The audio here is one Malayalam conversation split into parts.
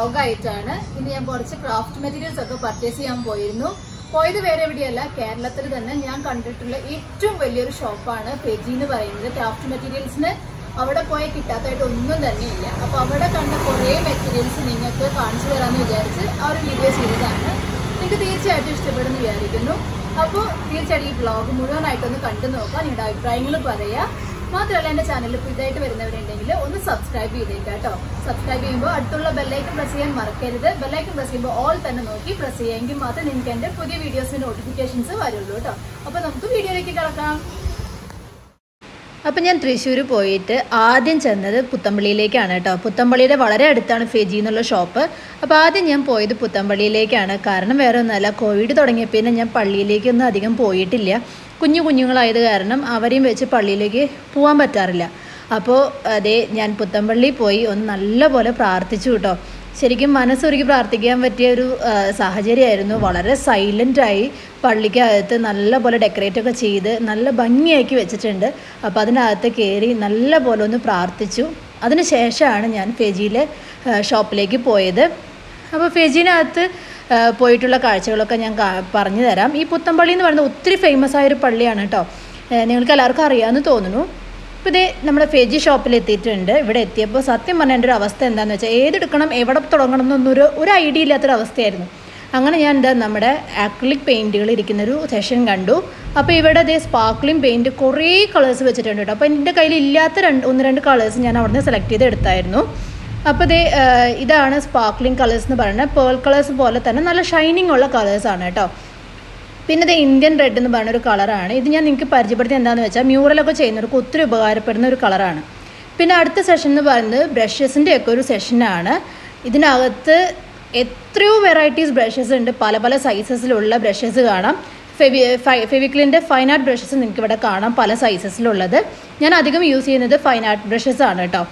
വ്ളോഗായിട്ടാണ് ഇന്ന് ഞാൻ കുറച്ച് ക്രാഫ്റ്റ് മെറ്റീരിയൽസ് ഒക്കെ പർച്ചേസ് ചെയ്യാൻ പോയിരുന്നു. പോയത് വേറെ എവിടെയല്ല കേരളത്തിൽ തന്നെ ഞാൻ കണ്ടിട്ടുള്ള ഏറ്റവും വലിയൊരു ഷോപ്പാണ് പെജി എന്ന് പറയുന്നത്. ക്രാഫ്റ്റ് മെറ്റീരിയൽസിന് അവിടെ പോയി കിട്ടാത്തതായിട്ട് ഒന്നും തന്നെ ഇല്ല അപ്പൊ അവിടെ കണ്ട കുറേ മെറ്റീരിയൽസ് നിങ്ങൾക്ക് കാണിച്ചു തരാമെന്ന് വിചാരിച്ച് ആ ഒരു വീഡിയോ ചെയ്തതാണ്. നിങ്ങൾക്ക് തീർച്ചയായിട്ടും ഇഷ്ടപ്പെടുമെന്ന് വിചാരിക്കുന്നു. അപ്പോൾ തീർച്ചയായിട്ടും ഈ ബ്ലോഗ് മുഴുവനായിട്ടൊന്ന് കണ്ടു നോക്കാം നിങ്ങളുടെ അഭിപ്രായങ്ങൾ പറയാം. മാത്രമല്ല എന്റെ ചാനലിൽ പുതിയതായിട്ട് വരുന്നവരുണ്ടെങ്കിൽ ഒന്ന് സബ്സ്ക്രൈബ് ചെയ്തേക്കാം കേട്ടോ. സബ്സ്ക്രൈബ് ചെയ്യുമ്പോൾ അടുത്തുള്ള ബെല്ലൈക്കൺ പ്രസ് ചെയ്യാൻ മറക്കരുത്. ബെല്ലൈക്കൺ പ്രസ് ചെയ്യുമ്പോൾ ഓൾ തന്നെ നോക്കി പ്രസ് ചെയ്യുമെങ്കിൽ മാത്രമേ നിങ്ങൾക്ക് എന്റെ പുതിയ വീഡിയോസിന്റെ നോട്ടിഫിക്കേഷൻസ് വരുള്ളൂ കേട്ടോ. അപ്പൊ നമുക്ക് വീഡിയോയിലേക്ക് കിടക്കാം. അപ്പം ഞാൻ തൃശ്ശൂർ പോയിട്ട് ആദ്യം ചെന്നത് പുത്തമ്പള്ളിയിലേക്കാണ് കേട്ടോ. പുത്തമ്പള്ളിയുടെ വളരെ അടുത്താണ് ഫെജി എന്നുള്ള ഷോപ്പ്. അപ്പോൾ ആദ്യം ഞാൻ പോയത് പുത്തമ്പള്ളിയിലേക്കാണ്. കാരണം വേറെ ഒന്നുമല്ല കോവിഡ് തുടങ്ങിയ പിന്നെ ഞാൻ പള്ളിയിലേക്കൊന്നും അധികം പോയിട്ടില്ല. കുഞ്ഞു കുഞ്ഞുങ്ങളായത് കാരണം അവരെയും വെച്ച് പള്ളിയിലേക്ക് പോകാൻ പറ്റാറില്ല. അപ്പോൾ അതേ ഞാൻ പുത്തമ്പള്ളി പോയി ഒന്ന് നല്ലപോലെ പ്രാർത്ഥിച്ചു കേട്ടോ. ശരിക്കും മനസ്സൊരുക്കി പ്രാർത്ഥിക്കാൻ പറ്റിയ ഒരു സാഹചര്യമായിരുന്നു. വളരെ സൈലന്റായി പള്ളിക്കകത്ത് നല്ല പോലെ ഡെക്കറേറ്റ് ഒക്കെ ചെയ്ത് നല്ല ഭംഗിയാക്കി വെച്ചിട്ടുണ്ട്. അപ്പോൾ അതിനകത്ത് കയറി നല്ല പോലെ ഒന്ന് പ്രാർത്ഥിച്ചു. അതിന് ശേഷമാണ് ഞാൻ ഫെജിയിലെ ഷോപ്പിലേക്ക് പോയത്. അപ്പോൾ ഫെജിനകത്ത് പോയിട്ടുള്ള കാഴ്ചകളൊക്കെ ഞാൻ പറഞ്ഞു തരാം ഈ പുത്തമ്പള്ളി എന്ന് പറയുന്നത് ഒത്തിരി ഫേമസ് ആയൊരു പള്ളിയാണ് കേട്ടോ. നിങ്ങൾക്ക് എല്ലാവർക്കും അറിയാമെന്ന് തോന്നുന്നു. ഇപ്പോൾ ഇതേ നമ്മുടെ ഫെജി ഷോപ്പിൽ എത്തിയിട്ടുണ്ട്. ഇവിടെ എത്തിയപ്പോൾ സത്യം പറഞ്ഞ എന്റെ ഒരു അവസ്ഥ എന്താണെന്ന് വെച്ചാൽ ഏതെടുക്കണം എവിടെ തുടങ്ങണം എന്നൊന്നൊരു ഒരു ഐഡിയ ഇല്ലാത്തൊരു അവസ്ഥയായിരുന്നു. അങ്ങനെ ഞാൻ എന്താ നമ്മുടെ ആക്രിലിക് പെയിന്റുകൾ ഇരിക്കുന്നൊരു സെഷൻ കണ്ടു. അപ്പോൾ ഇവിടെ അതേ സ്പാർക്ലിംഗ് പെയിന്റ് കുറേ കളേഴ്സ് വെച്ചിട്ടുണ്ട് കേട്ടോ. അപ്പോൾ എന്റെ കയ്യിൽ ഇല്ലാത്ത രണ്ട് ഒന്ന് രണ്ട് കളേഴ്സ് ഞാൻ അവിടുന്ന് സെലക്ട് ചെയ്ത് എടുത്തായിരുന്നു. അപ്പോൾ ദേ ഇതാണ് സ്പാർക്ലിംഗ് കളേഴ്സ് എന്ന് പറയുന്നത്. പേൾ കളേഴ്സ് പോലെ തന്നെ നല്ല ഷൈനിങ് ഉള്ള കളേഴ്സാണ് കേട്ടോ. പിന്നെ ഇത് ഇന്ത്യൻ റെഡ് എന്ന് പറയുന്ന ഒരു കളറാണ് ഇത് ഞാൻ നിങ്ങൾക്ക് പരിചയപ്പെടുത്തി എന്താണെന്ന് വെച്ചാൽ മ്യൂറലൊക്കെ ചെയ്യുന്നവർക്ക് ഒത്തിരി ഉപകാരപ്പെടുന്ന ഒരു കളറാണ് പിന്നെ അടുത്ത സെഷൻ എന്ന് പറയുന്നത് ബ്രഷസിന്റെ ഒക്കെ ഒരു സെഷനാണ് ഇതിനകത്ത് എത്രയോ വെറൈറ്റീസ് ബ്രഷസ് ഉണ്ട്. പല പല സൈസസിലുള്ള ബ്രഷസ് കാണാം. ഫെവി ഫെവിക്ലിന്റെ ഫൈൻ ആർട്ട് ബ്രഷസ് നിങ്ങൾക്ക് ഇവിടെ കാണാം പല സൈസസിലുള്ളത് ഞാൻ അധികം യൂസ് ചെയ്യുന്നത് ഫൈൻ ആർട്ട് ബ്രഷസ് ആണ് കേട്ടോ.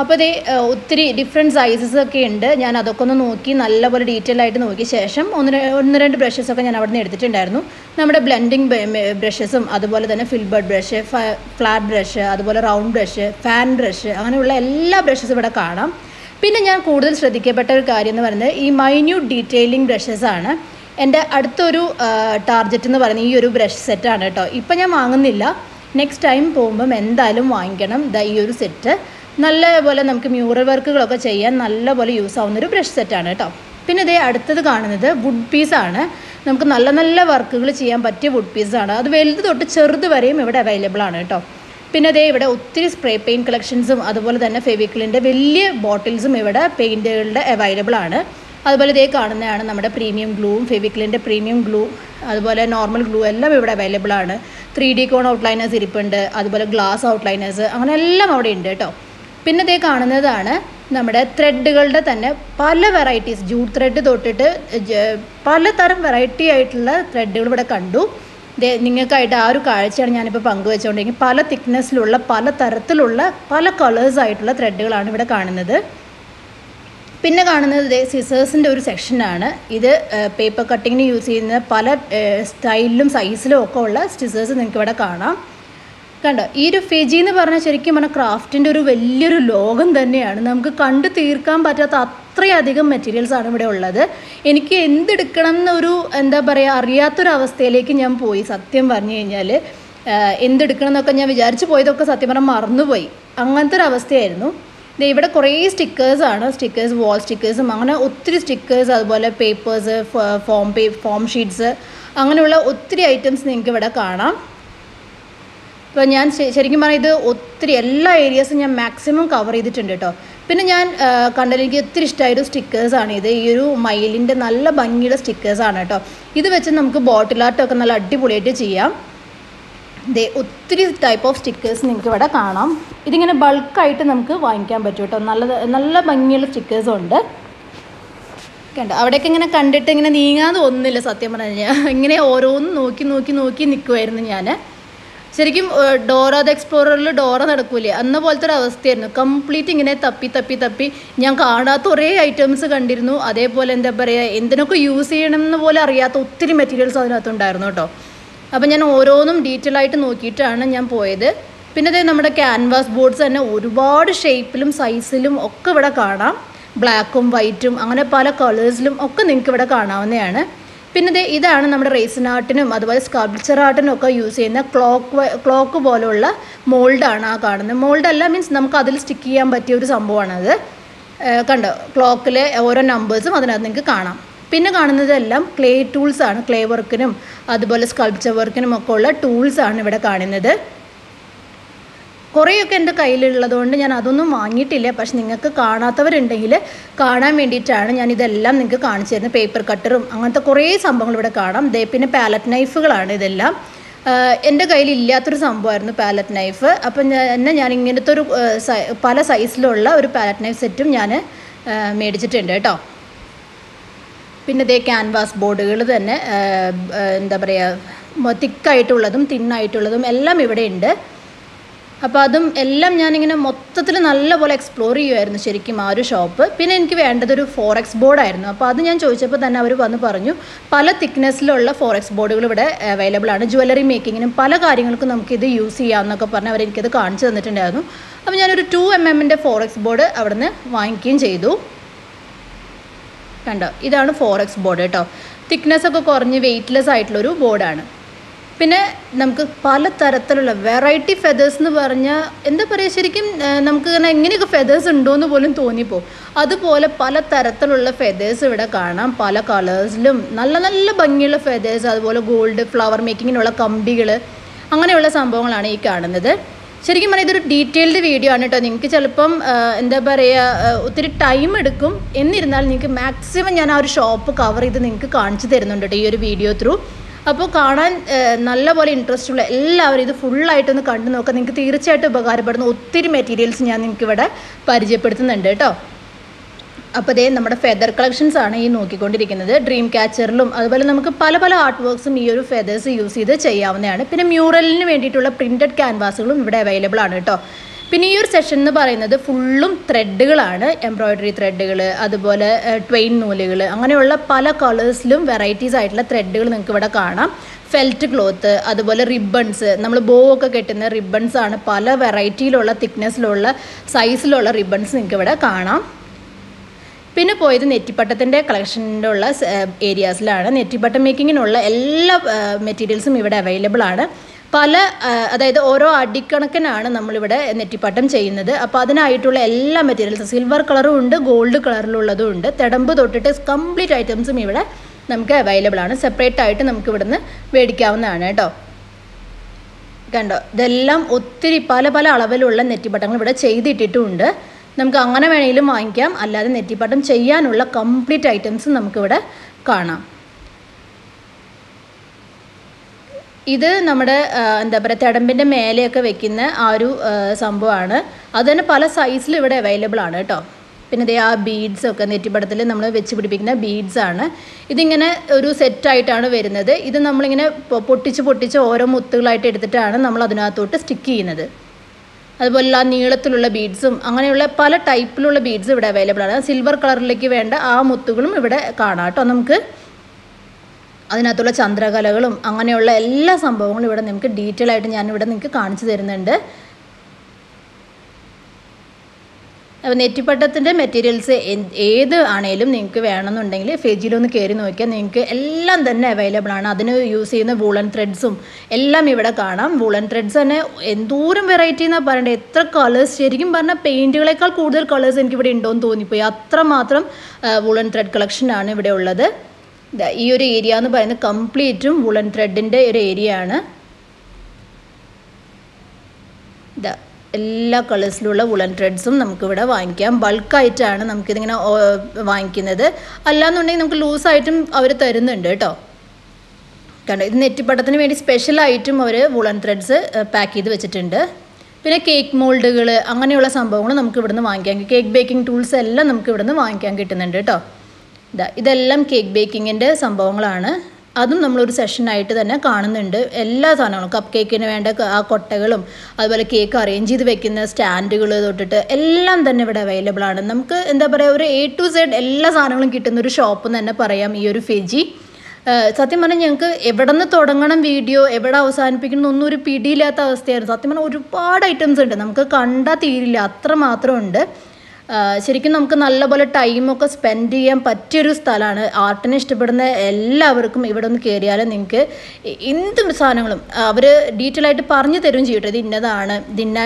അപ്പോൾ ഇത് ഒത്തിരി ഡിഫറെന്റ് സൈസസ് ഒക്കെ ഉണ്ട്. ഞാൻ അതൊക്കെ ഒന്ന് നോക്കി നല്ലപോലെ ഡീറ്റെയിൽ ആയിട്ട് നോക്കിയ ശേഷം ഒന്ന് ഒന്ന് രണ്ട് ബ്രഷസ് ഒക്കെ ഞാൻ അവിടെ നിന്ന് എടുത്തിട്ടുണ്ടായിരുന്നു. നമ്മുടെ ബ്ലെൻഡിങ് ബ്രഷസും അതുപോലെ തന്നെ ഫിൽബർഡ് ബ്രഷ് ഫ്ലാറ്റ് ബ്രഷ് അതുപോലെ റൗണ്ട് ബ്രഷ് ഫാൻ ബ്രഷ് അങ്ങനെയുള്ള എല്ലാ ബ്രഷസും ഇവിടെ കാണാം. പിന്നെ ഞാൻ കൂടുതൽ ശ്രദ്ധിക്കപ്പെട്ട ഒരു കാര്യം എന്ന് പറയുന്നത് ഈ മൈന്യൂട്ട് ഡീറ്റെയിലിംഗ് ബ്രഷസ് ആണ്. എന്റെ അടുത്തൊരു ടാർജറ്റ് എന്ന് പറയുന്നത് ഈ ഒരു ബ്രഷ് സെറ്റാണ് കേട്ടോ. ഇപ്പം ഞാൻ വാങ്ങുന്നില്ല. നെക്സ്റ്റ് ടൈം പോകുമ്പം എന്തായാലും വാങ്ങിക്കണം ദ ഈ ഒരു സെറ്റ് നല്ലപോലെ നമുക്ക് മ്യൂറൽ വർക്കുകളൊക്കെ ചെയ്യാൻ നല്ലപോലെ യൂസ് ആവുന്ന ഒരു ബ്രഷ് സെറ്റാണ് കേട്ടോ പിന്നെ ഇതേ അടുത്തത് കാണുന്നത് വുഡ് പീസാണ് നമുക്ക് നല്ല നല്ല വർക്കുകൾ ചെയ്യാൻ പറ്റിയ വുഡ് പീസാണ് അത് വലുത് തൊട്ട് ചെറുത് വരെയും ഇവിടെ അവൈലബിൾ ആണ് കേട്ടോ പിന്നെ അതേ ഇവിടെ ഒത്തിരി സ്പ്രേ പെയിന്റ് കളക്ഷൻസും അതുപോലെ തന്നെ ഫെവിക്കിളിന്റെ വലിയ ബോട്ടിൽസും ഇവിടെ പെയിന്റുകളുടെ അവൈലബിൾ ആണ്. അതുപോലെ ഇതേ കാണുന്നതാണ് നമ്മുടെ പ്രീമിയം ഗ്ലൂവും ഫെവിക്കിളിന്റെ പ്രീമിയം ഗ്ലൂ അതുപോലെ നോർമൽ ഗ്ലൂ എല്ലാം ഇവിടെ അവൈലബിൾ ആണ്. ത്രീ ഡി കോൺ ഔട്ട്ലൈനേഴ്സ് ഇരിപ്പുണ്ട് അതുപോലെ ഗ്ലാസ് ഔട്ട്ലൈനേഴ്സ് അങ്ങനെ എല്ലാം അവിടെ ഉണ്ട് കേട്ടോ പിന്നെ ഇതേ കാണുന്നതാണ് നമ്മുടെ ത്രെഡുകളുടെ തന്നെ പല വെറൈറ്റീസ് ജൂട്ട് ത്രെഡ് തൊട്ടിട്ട് പലതരം വെറൈറ്റി ആയിട്ടുള്ള ത്രെഡുകൾ ഇവിടെ കണ്ടു. നിങ്ങൾക്കായിട്ട് ആ ഒരു കാഴ്ചയാണ് ഞാനിപ്പോൾ പങ്കുവെച്ചുകൊണ്ടെങ്കിൽ പല തിക്നെസ്സിലുള്ള പല തരത്തിലുള്ള പല കളേഴ്സ് ആയിട്ടുള്ള ത്രെഡുകളാണ് ഇവിടെ കാണുന്നത്. പിന്നെ കാണുന്നത് സിസേഴ്സിന്റെ ഒരു സെക്ഷനാണ് ഇത് പേപ്പർ കട്ടിങ്ങിന് യൂസ് ചെയ്യുന്ന പല സ്റ്റൈലിലും സൈസിലും ഒക്കെ ഉള്ള സിസേഴ്സ് നിങ്ങൾക്ക് ഇവിടെ കാണാം. കണ്ടോ ഈ ഒരു ഫെജി എന്ന് പറഞ്ഞാൽ ശരിക്കും പറഞ്ഞാൽ ക്രാഫ്റ്റിന്റെ ഒരു വലിയൊരു ലോകം തന്നെയാണ്. നമുക്ക് കണ്ടു തീർക്കാൻ പറ്റാത്ത അത്രയധികം മെറ്റീരിയൽസ് ആണ് ഇവിടെ ഉള്ളത്. എനിക്ക് എന്തെടുക്കണം എന്നൊരു എന്താ പറയുക അറിയാത്തൊരവസ്ഥയിലേക്ക് ഞാൻ പോയി സത്യം പറഞ്ഞു കഴിഞ്ഞാൽ എന്തെടുക്കണം എന്നൊക്കെ ഞാൻ വിചാരിച്ചു പോയതൊക്കെ സത്യം പറഞ്ഞാൽ മറന്നുപോയി. അങ്ങനത്തെ ഒരു അവസ്ഥയായിരുന്നു. ഇവിടെ കുറേ സ്റ്റിക്കേഴ്സ് ആണ്. സ്റ്റിക്കേഴ്സ് വാൾ സ്റ്റിക്കേഴ്സും അങ്ങനെ ഒത്തിരി സ്റ്റിക്കേഴ്സ് അതുപോലെ പേപ്പേഴ്സ് ഫോം പേ ഫോം ഷീറ്റ്സ് അങ്ങനെയുള്ള ഒത്തിരി ഐറ്റംസ് നിങ്ങൾക്ക് ഇവിടെ കാണാം. ഇപ്പോൾ ഞാൻ ശരിക്കും പറഞ്ഞാൽ ഇത് ഒത്തിരി എല്ലാ ഏരിയാസും ഞാൻ മാക്സിമം കവർ ചെയ്തിട്ടുണ്ട് കേട്ടോ പിന്നെ ഞാൻ കണ്ടതിൽ എനിക്ക് ഒത്തിരി ഇഷ്ടമായൊരു സ്റ്റിക്കേഴ്സാണ് ഇത്. ഈ ഒരു മയിലിന്റെ നല്ല ഭംഗിയുടെ സ്റ്റിക്കേഴ്സാണ് കേട്ടോ ഇത് വെച്ച് നമുക്ക് ബോട്ടിൽ ആർട്ടൊക്കെ നല്ല അടിപൊളിയായിട്ട് ചെയ്യാം. ദേ ഒത്തിരി ടൈപ്പ് ഓഫ് സ്റ്റിക്കേഴ്സ് നിങ്ങൾക്ക് ഇവിടെ കാണാം. ഇതിങ്ങനെ ബൾക്കായിട്ട് നമുക്ക് വാങ്ങിക്കാൻ പറ്റും കേട്ടോ നല്ല നല്ല ഭംഗിയുള്ള സ്റ്റിക്കേഴ്സും ഉണ്ട്. കണ്ടോ? അവിടെയൊക്കെ ഇങ്ങനെ കണ്ടിട്ട് ഇങ്ങനെ നീങ്ങാതെ ഒന്നുമില്ല സത്യം പറഞ്ഞു കഴിഞ്ഞാൽ ഇങ്ങനെ ഓരോന്നും നോക്കി നോക്കി നോക്കി നിൽക്കുമായിരുന്നു ഞാൻ ശരിക്കും ഡോറ ദ എക്സ്പ്ലോററിൽ ഡോറ നടക്കൂലേ? അന്ന പോലത്തെ ഒരു അവസ്ഥയായിരുന്നു. കംപ്ലീറ്റ് ഇങ്ങനെ തപ്പി തപ്പി തപ്പി. ഞാൻ കാണാത്ത കുറേ ഐറ്റംസ് കണ്ടിരുന്നു. അതേപോലെ എന്താ പറയുക എന്തിനൊക്കെ യൂസ് ചെയ്യണം എന്ന് പോലെ അറിയാത്ത ഒത്തിരി മെറ്റീരിയൽസ് അതിനകത്തുണ്ടായിരുന്നു കേട്ടോ. അപ്പം ഞാൻ ഓരോന്നും ഡീറ്റെയിൽ ആയിട്ട് നോക്കിയിട്ടാണ് ഞാൻ പോയത്. പിന്നെ അതേ നമ്മുടെ ക്യാൻവാസ് ബോർഡ്സ് തന്നെ ഒരുപാട് ഷേപ്പിലും സൈസിലും ഒക്കെ ഇവിടെ കാണാം. ബ്ലാക്കും വൈറ്റും അങ്ങനെ പല കളേഴ്സിലും ഒക്കെ നിങ്ങൾക്ക് ഇവിടെ കാണാവുന്നതാണ്. പിന്നെ ദേ ഇതാണ് നമ്മുടെ റേസിൻ ആർട്ടിനും അതുപോലെ സ്കൾപ്ചർ ആർട്ടിനും ഒക്കെ യൂസ് ചെയ്യുന്ന ക്ലോക്ക് ക്ലോക്ക് പോലുള്ള മോൾഡാണ് ആ കാണുന്നത്. മോൾഡല്ല മീൻസ് നമുക്ക് അതിൽ സ്റ്റിക്ക് ചെയ്യാൻ പറ്റിയ ഒരു സംഭവമാണത്. കണ്ടോ? ക്ലോക്കിലെ ഓരോ നമ്പേഴ്സും അതിനകത്ത് നിങ്ങൾക്ക് കാണാം. പിന്നെ കാണുന്നതെല്ലാം ക്ലേ ടൂൾസാണ് ക്ലേ വർക്കിനും അതുപോലെ സ്കൾപ്ചർ വർക്കിനും ഒക്കെ ഉള്ള ടൂൾസാണ് ഇവിടെ കാണുന്നത്. കുറേയൊക്കെ എന്റെ കയ്യിലുള്ളതുകൊണ്ട് ഞാൻ അതൊന്നും വാങ്ങിയിട്ടില്ല. പക്ഷെ നിങ്ങൾക്ക് കാണാത്തവരുണ്ടെങ്കിൽ കാണാൻ വേണ്ടിയിട്ടാണ് ഞാൻ ഇതെല്ലാം നിങ്ങൾക്ക് കാണിച്ചു തരുന്നത്. പേപ്പർ കട്ടറും അങ്ങനത്തെ കുറേ സംഭവങ്ങൾ ഇവിടെ കാണാം. ദേ പിന്നെ പാലറ്റ് നൈഫുകളാണ് ഇതെല്ലാം. എന്റെ കയ്യിൽ ഇല്ലാത്തൊരു സംഭവമായിരുന്നു പാലറ്റ് നൈഫ്. അപ്പം തന്നെ ഞാൻ ഇങ്ങനത്തെ ഒരു പല സൈസിലുള്ള ഒരു പാലറ്റ് നൈഫ് സെറ്റും ഞാൻ മേടിച്ചിട്ടുണ്ട് കേട്ടോ. പിന്നെ ഇതേ ക്യാൻവാസ് ബോർഡുകൾ തന്നെ എന്താ പറയുക തിക്കായിട്ടുള്ളതും തിന്നായിട്ടുള്ളതും എല്ലാം ഇവിടെ ഉണ്ട്. അപ്പോൾ അതും എല്ലാം ഞാനിങ്ങനെ മൊത്തത്തിൽ നല്ലപോലെ എക്സ്പ്ലോർ ചെയ്യുമായിരുന്നു ശരിക്കും ആ ഒരു ഷോപ്പ് പിന്നെ എനിക്ക് വേണ്ടത് ഒരു ഫോറക്സ് ബോർഡായിരുന്നു അപ്പോൾ അത് ഞാൻ ചോദിച്ചപ്പോൾ തന്നെ അവർ വന്ന് പറഞ്ഞു പല തിക്നെസ്സിലുള്ള ഫോറക്സ് ബോർഡുകൾ ഇവിടെ അവൈലബിൾ ആണ്. ജ്വല്ലറി മേക്കിങ്ങിനും പല കാര്യങ്ങൾക്കും നമുക്ക് ഇത് യൂസ് ചെയ്യാമെന്നൊക്കെ പറഞ്ഞ് അവർ എനിക്കത് കാണിച്ചു തന്നിട്ടുണ്ടായിരുന്നു. അപ്പോൾ ഞാനൊരു ടു എം എമ്മിന്റെ ഫോറക്സ് ബോർഡ് അവിടുന്ന് വാങ്ങിക്കുകയും ചെയ്തു. കണ്ടോ? ഇതാണ് ഫോറക്സ് ബോർഡ് കേട്ടോ തിക്നെസ് ഒക്കെ കുറഞ്ഞ് വെയ്റ്റ്ലെസ് ആയിട്ടുള്ളൊരു ബോർഡാണ് പിന്നെ നമുക്ക് പല തരത്തിലുള്ള വെറൈറ്റി ഫെദേഴ്സ് എന്ന് പറഞ്ഞാൽ എന്താ പറയുക ശരിക്കും നമുക്ക് ഇങ്ങനെ എങ്ങനെയൊക്കെ ഫെദേഴ്സ് ഉണ്ടോയെന്ന് പോലും തോന്നിപ്പോ. അതുപോലെ പല തരത്തിലുള്ള ഫെദേഴ്സ് ഇവിടെ കാണാം. പല കളേഴ്സിലും നല്ല നല്ല ഭംഗിയുള്ള ഫെദേഴ്സ് അതുപോലെ ഗോൾഡ് ഫ്ലവർ മേക്കിങ്ങിനുള്ള കമ്പികൾ അങ്ങനെയുള്ള സംഭവങ്ങളാണ് ഈ കാണുന്നത്. ശരിക്കും പറഞ്ഞാൽ ഇതൊരു ഡീറ്റെയിൽഡ് വീഡിയോ ആണ് കേട്ടോ. നിങ്ങൾക്ക് ചിലപ്പം എന്താ പറയുക ഒത്തിരി ടൈം എടുക്കും. എന്നിരുന്നാൽ നിങ്ങൾക്ക് മാക്സിമം ഞാൻ ആ ഒരു ഷോപ്പ് കവർ ചെയ്ത് നിങ്ങൾക്ക് കാണിച്ചു തരുന്നുണ്ട് കേട്ടോ ഈ ഒരു വീഡിയോ ത്രൂ അപ്പോൾ കാണാൻ നല്ലപോലെ ഇൻട്രസ്റ്റ് ഉള്ള എല്ലാവരും ഇത് ഫുള്ളായിട്ടൊന്ന് കണ്ടു നോക്കാം. നിങ്ങൾക്ക് തീർച്ചയായിട്ടും ഉപകാരപ്പെടുന്ന. ഒത്തിരി മെറ്റീരിയൽസ് ഞാൻ നിങ്ങൾക്ക് ഇവിടെ പരിചയപ്പെടുത്തുന്നുണ്ട് കേട്ടോ. അപ്പോൾ ദേ നമ്മുടെ ഫെദർ കളക്ഷൻസ് ആണ് ഈ നോക്കിക്കൊണ്ടിരിക്കുന്നത്. ഡ്രീം ക്യാച്ചറിലും അതുപോലെ നമുക്ക് പല പല ആർട്ട് വർക്ക്സും ഈ ഒരു ഫെദേഴ്സ് യൂസ് ചെയ്ത് ചെയ്യാവുന്നതാണ്. പിന്നെ മ്യൂറലിന് വേണ്ടിയിട്ടുള്ള പ്രിന്റഡ് ക്യാൻവാസുകളും ഇവിടെ അവൈലബിൾ ആണ് കേട്ടോ. പിന്നെ ഈ ഒരു സെഷൻ എന്ന് പറയുന്നത് ഫുള്ളും ത്രെഡുകളാണ് എംബ്രോയ്ഡറി ത്രെഡുകൾ അതുപോലെ ട്വെയിൻ നൂലുകൾ അങ്ങനെയുള്ള പല കളേഴ്സിലും വെറൈറ്റീസ് ആയിട്ടുള്ള ത്രെഡുകൾ നിങ്ങൾക്ക് ഇവിടെ കാണാം. ഫെൽറ്റ് ക്ലോത്ത് അതുപോലെ റിബൺസ് നമ്മൾ ബോ ഒക്കെ കെട്ടുന്ന റിബൺസ് ആണ് പല വെറൈറ്റിയിലുള്ള തിക്നെസ്സിലുള്ള സൈസിലുള്ള റിബൺസ് നിങ്ങൾക്ക് ഇവിടെ കാണാം. പിന്നെ പോയത് നെറ്റിപ്പട്ടത്തിന്റെ കളക്ഷന്റെ ഉള്ള ഏരിയാസിലാണ് നെറ്റിപ്പട്ടം മേക്കിങ്ങിനുള്ള എല്ലാ മെറ്റീരിയൽസും ഇവിടെ അവൈലബിൾ ആണ്. പല അതായത് ഓരോ അടിക്കണക്കിനാണ് നമ്മളിവിടെ നെറ്റിപ്പാട്ടം ചെയ്യുന്നത്. അപ്പോൾ അതിനായിട്ടുള്ള എല്ലാ മെറ്റീരിയൽസും സിൽവർ കളറും ഉണ്ട് ഗോൾഡ് കളറിലുള്ളതും ഉണ്ട്. തിടമ്പ് തൊട്ടിട്ട് കംപ്ലീറ്റ് ഐറ്റംസും ഇവിടെ നമുക്ക് അവൈലബിൾ ആണ്. സെപ്പറേറ്റ് ആയിട്ട് നമുക്ക് ഇവിടുന്ന് മേടിക്കാവുന്നതാണ് കേട്ടോ. കണ്ടോ? ഇതെല്ലാം ഒത്തിരി പല പല അളവിലുള്ള നെറ്റിപ്പട്ടങ്ങൾ ഇവിടെ ചെയ്തിട്ടിട്ടുമുണ്ട് നമുക്ക് അങ്ങനെ വേണമെങ്കിലും വാങ്ങിക്കാം. അല്ലാതെ നെറ്റിപ്പട്ടം ചെയ്യാനുള്ള കംപ്ലീറ്റ് ഐറ്റംസ് നമുക്കിവിടെ കാണാം. ഇത് നമ്മുടെ എന്താ പറയുക തിടമ്പിന്റെ മേലെയൊക്കെ വെക്കുന്ന ആ ഒരു സംഭവമാണ്. അത് തന്നെ പല സൈസിലും ഇവിടെ അവൈലബിൾ ആണ് കേട്ടോ. പിന്നെ ഇതേ ആ ബീഡ്സ് ഒക്കെ നെറ്റിപ്പടത്തിൽ നമ്മൾ വെച്ച് പിടിപ്പിക്കുന്ന ബീഡ്സ് ആണ്. ഇതിങ്ങനെ ഒരു സെറ്റായിട്ടാണ് വരുന്നത്. ഇത് നമ്മളിങ്ങനെ പൊട്ടിച്ച് പൊട്ടിച്ച് ഓരോ മുത്തുകളായിട്ട് എടുത്തിട്ടാണ് നമ്മൾ അതിനകത്തോട്ട് സ്റ്റിക്ക് ചെയ്യുന്നത്. അതുപോലെ ആ നീളത്തിലുള്ള ബീഡ്സും അങ്ങനെയുള്ള പല ടൈപ്പിലുള്ള ബീഡ്സ് ഇവിടെ അവൈലബിൾ ആണ്. സിൽവർ കളറിലേക്ക് വേണ്ട ആ മുത്തുകളും ഇവിടെ കാണാം കേട്ടോ നമുക്ക്. അതിനകത്തുള്ള ചന്ദ്രകലകളും അങ്ങനെയുള്ള എല്ലാ സംഭവങ്ങളും ഇവിടെ നിങ്ങൾക്ക് ഡീറ്റെയിൽ ആയിട്ട് ഞാൻ ഇവിടെ നിങ്ങൾക്ക് കാണിച്ചു തരുന്നുണ്ട്. അപ്പോൾ നെറ്റിപ്പട്ടത്തിന്റെ മെറ്റീരിയൽസ് ഏത് ആണേലും നിങ്ങൾക്ക് വേണമെന്നുണ്ടെങ്കിൽ ഫെജിലൊന്ന് കയറി നോക്കിയാൽ നിങ്ങൾക്ക് എല്ലാം തന്നെ അവൈലബിൾ ആണ്. അതിന് യൂസ് ചെയ്യുന്ന വൂളൻ ത്രെഡ്സും എല്ലാം ഇവിടെ കാണാം. വൂളൻ ത്രെഡ്സ് തന്നെ എന്തോരം വെറൈറ്റി എന്നാണ് പറയേണ്ടത് എത്ര കളേഴ്സ് ശരിക്കും പറഞ്ഞാൽ പെയിന്റുകളേക്കാൾ കൂടുതൽ കളേഴ്സ് എനിക്കിവിടെ ഉണ്ടോയെന്ന് തോന്നിപ്പോയി. അത്രമാത്രം വൂളൻ ത്രെഡ് കളക്ഷനാണ് ഇവിടെ ഉള്ളത്. ഈ ഒരു ഏരിയ എന്ന് പറയുന്നത് കംപ്ലീറ്റും വുളൻ ത്രെഡിന്റെ ഒരു ഏരിയ ആണ്. ഇതാ എല്ലാ കളേഴ്സിലുള്ള വുളൻ ത്രെഡ്സും നമുക്കിവിടെ വാങ്ങിക്കാം. ബൾക്കായിട്ടാണ് നമുക്കിതിങ്ങനെ വാങ്ങിക്കുന്നത്. അല്ലാന്നുണ്ടെങ്കിൽ നമുക്ക് ലൂസായിട്ടും അവർ തരുന്നുണ്ട് കേട്ടോ. കണ്ടോ ഇത് നെറ്റിപ്പട്ടത്തിന് വേണ്ടി സ്പെഷ്യലായിട്ടും അവർ വുളൻ ത്രെഡ്സ് പാക്ക് ചെയ്ത് വെച്ചിട്ടുണ്ട്. പിന്നെ കേക്ക് മോൾഡുകൾ അങ്ങനെയുള്ള സംഭവങ്ങൾ നമുക്ക് ഇവിടുന്ന് വാങ്ങിക്കാം. കേക്ക് ബേക്കിംഗ് ടൂൾസ് എല്ലാം നമുക്ക് ഇവിടുന്ന് വാങ്ങിക്കാൻ കിട്ടുന്നുണ്ട് കേട്ടോ. ഇതെല്ലാം കേക്ക് ബേക്കിങ്ങിന്റെ സംഭവങ്ങളാണ്. അതും നമ്മളൊരു സെഷനായിട്ട് തന്നെ കാണുന്നുണ്ട്. എല്ലാ സാധനങ്ങളും കപ്പ് കേക്കിന് വേണ്ട ആ കൊട്ടകളും അതുപോലെ കേക്ക് അറേഞ്ച് ചെയ്ത് വെക്കുന്ന സ്റ്റാൻഡുകൾ തൊട്ടിട്ട് എല്ലാം തന്നെ ഇവിടെ അവൈലബിൾ ആണ്. നമുക്ക് എന്താ പറയുക ഒരു എ ടു സെഡ് എല്ലാ സാധനങ്ങളും കിട്ടുന്ന ഒരു ഷോപ്പ് എന്ന് തന്നെ പറയാം ഈ ഒരു ഫെജി സത്യം പറഞ്ഞാൽ ഞങ്ങൾക്ക് എവിടെ നിന്ന് തുടങ്ങണം വീഡിയോ എവിടെ അവസാനിപ്പിക്കണം ഒന്നും ഒരു പിടിയില്ലാത്ത അവസ്ഥയായിരുന്നു. സത്യം പറഞ്ഞാൽ ഒരുപാട് ഐറ്റംസ് ഉണ്ട്. നമുക്ക് കണ്ടാൽ തീരില്ല. അത്ര മാത്രം ഉണ്ട്. ശരിക്കും നമുക്ക് നല്ലപോലെ ടൈമൊക്കെ സ്പെൻഡ് ചെയ്യാൻ പറ്റിയൊരു സ്ഥലമാണ്. ആർട്ടിനെ ഇഷ്ടപ്പെടുന്ന എല്ലാവർക്കും ഇവിടെ ഒന്ന് കയറിയാൽ നിങ്ങൾക്ക് എന്ത് സാധനങ്ങളും അവർ ഡീറ്റെയിൽ ആയിട്ട് പറഞ്ഞു തരും ചെയ്യട്ടെ ഇത് ഇന്നതാണ് ഇതിന്ന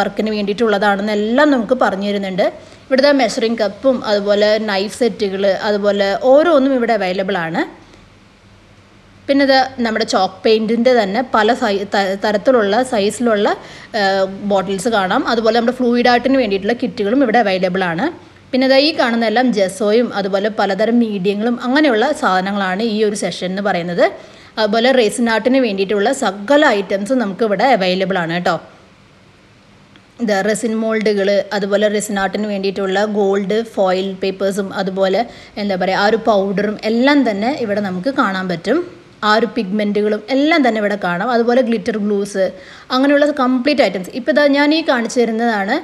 വർക്കിന് വേണ്ടിയിട്ടുള്ളതാണെന്ന് എല്ലാം നമുക്ക് പറഞ്ഞു തരുന്നുണ്ട്. ഇവിടുത്തെ മെഷറിംഗ് കപ്പും അതുപോലെ നൈഫ് സെറ്റുകൾ അതുപോലെ ഓരോന്നും ഇവിടെ അവൈലബിൾ ആണ്. പിന്നെ ഇത് നമ്മുടെ ചോക്ക് പെയിന്റിന്റെ തന്നെ പല സൈ തരത്തിലുള്ള സൈസിലുള്ള ബോട്ടിൽസ് കാണാം. അതുപോലെ നമ്മുടെ ഫ്ലൂയിഡ് ആർട്ടിന് വേണ്ടിയിട്ടുള്ള കിറ്റുകളും ഇവിടെ അവൈലബിൾ ആണ്. പിന്നെ ഇതാ ഈ കാണുന്ന എല്ലാം ജെസോയും അതുപോലെ പലതരം മീഡിയങ്ങളും അങ്ങനെയുള്ള സാധനങ്ങളാണ് ഈ ഒരു സെഷൻ എന്ന് പറയുന്നത്. അതുപോലെ റേസിൻ ആർട്ടിന് വേണ്ടിയിട്ടുള്ള സകല ഐറ്റംസും നമുക്ക് ഇവിടെ അവൈലബിൾ ആണ് കേട്ടോ. ഇത് റെസിൻ മോൾഡുകൾ അതുപോലെ റെസിൻ ആർട്ടിന് വേണ്ടിയിട്ടുള്ള ഗോൾഡ് ഫോയിൽ പേപ്പേഴ്സും അതുപോലെ എന്താ പറയുക ആ ഒരു പൗഡറും എല്ലാം തന്നെ ഇവിടെ നമുക്ക് കാണാൻ പറ്റും. ആ ഒരു പിഗ്മെന്റുകളും എല്ലാം തന്നെ ഇവിടെ കാണാം. അതുപോലെ ഗ്ലിറ്റർ ഗ്ലൂസ് അങ്ങനെയുള്ള കംപ്ലീറ്റ് ഐറ്റംസ് ഇപ്പോൾ ഇതാ ഞാൻ ഈ കാണിച്ചു തരുന്നതാണ്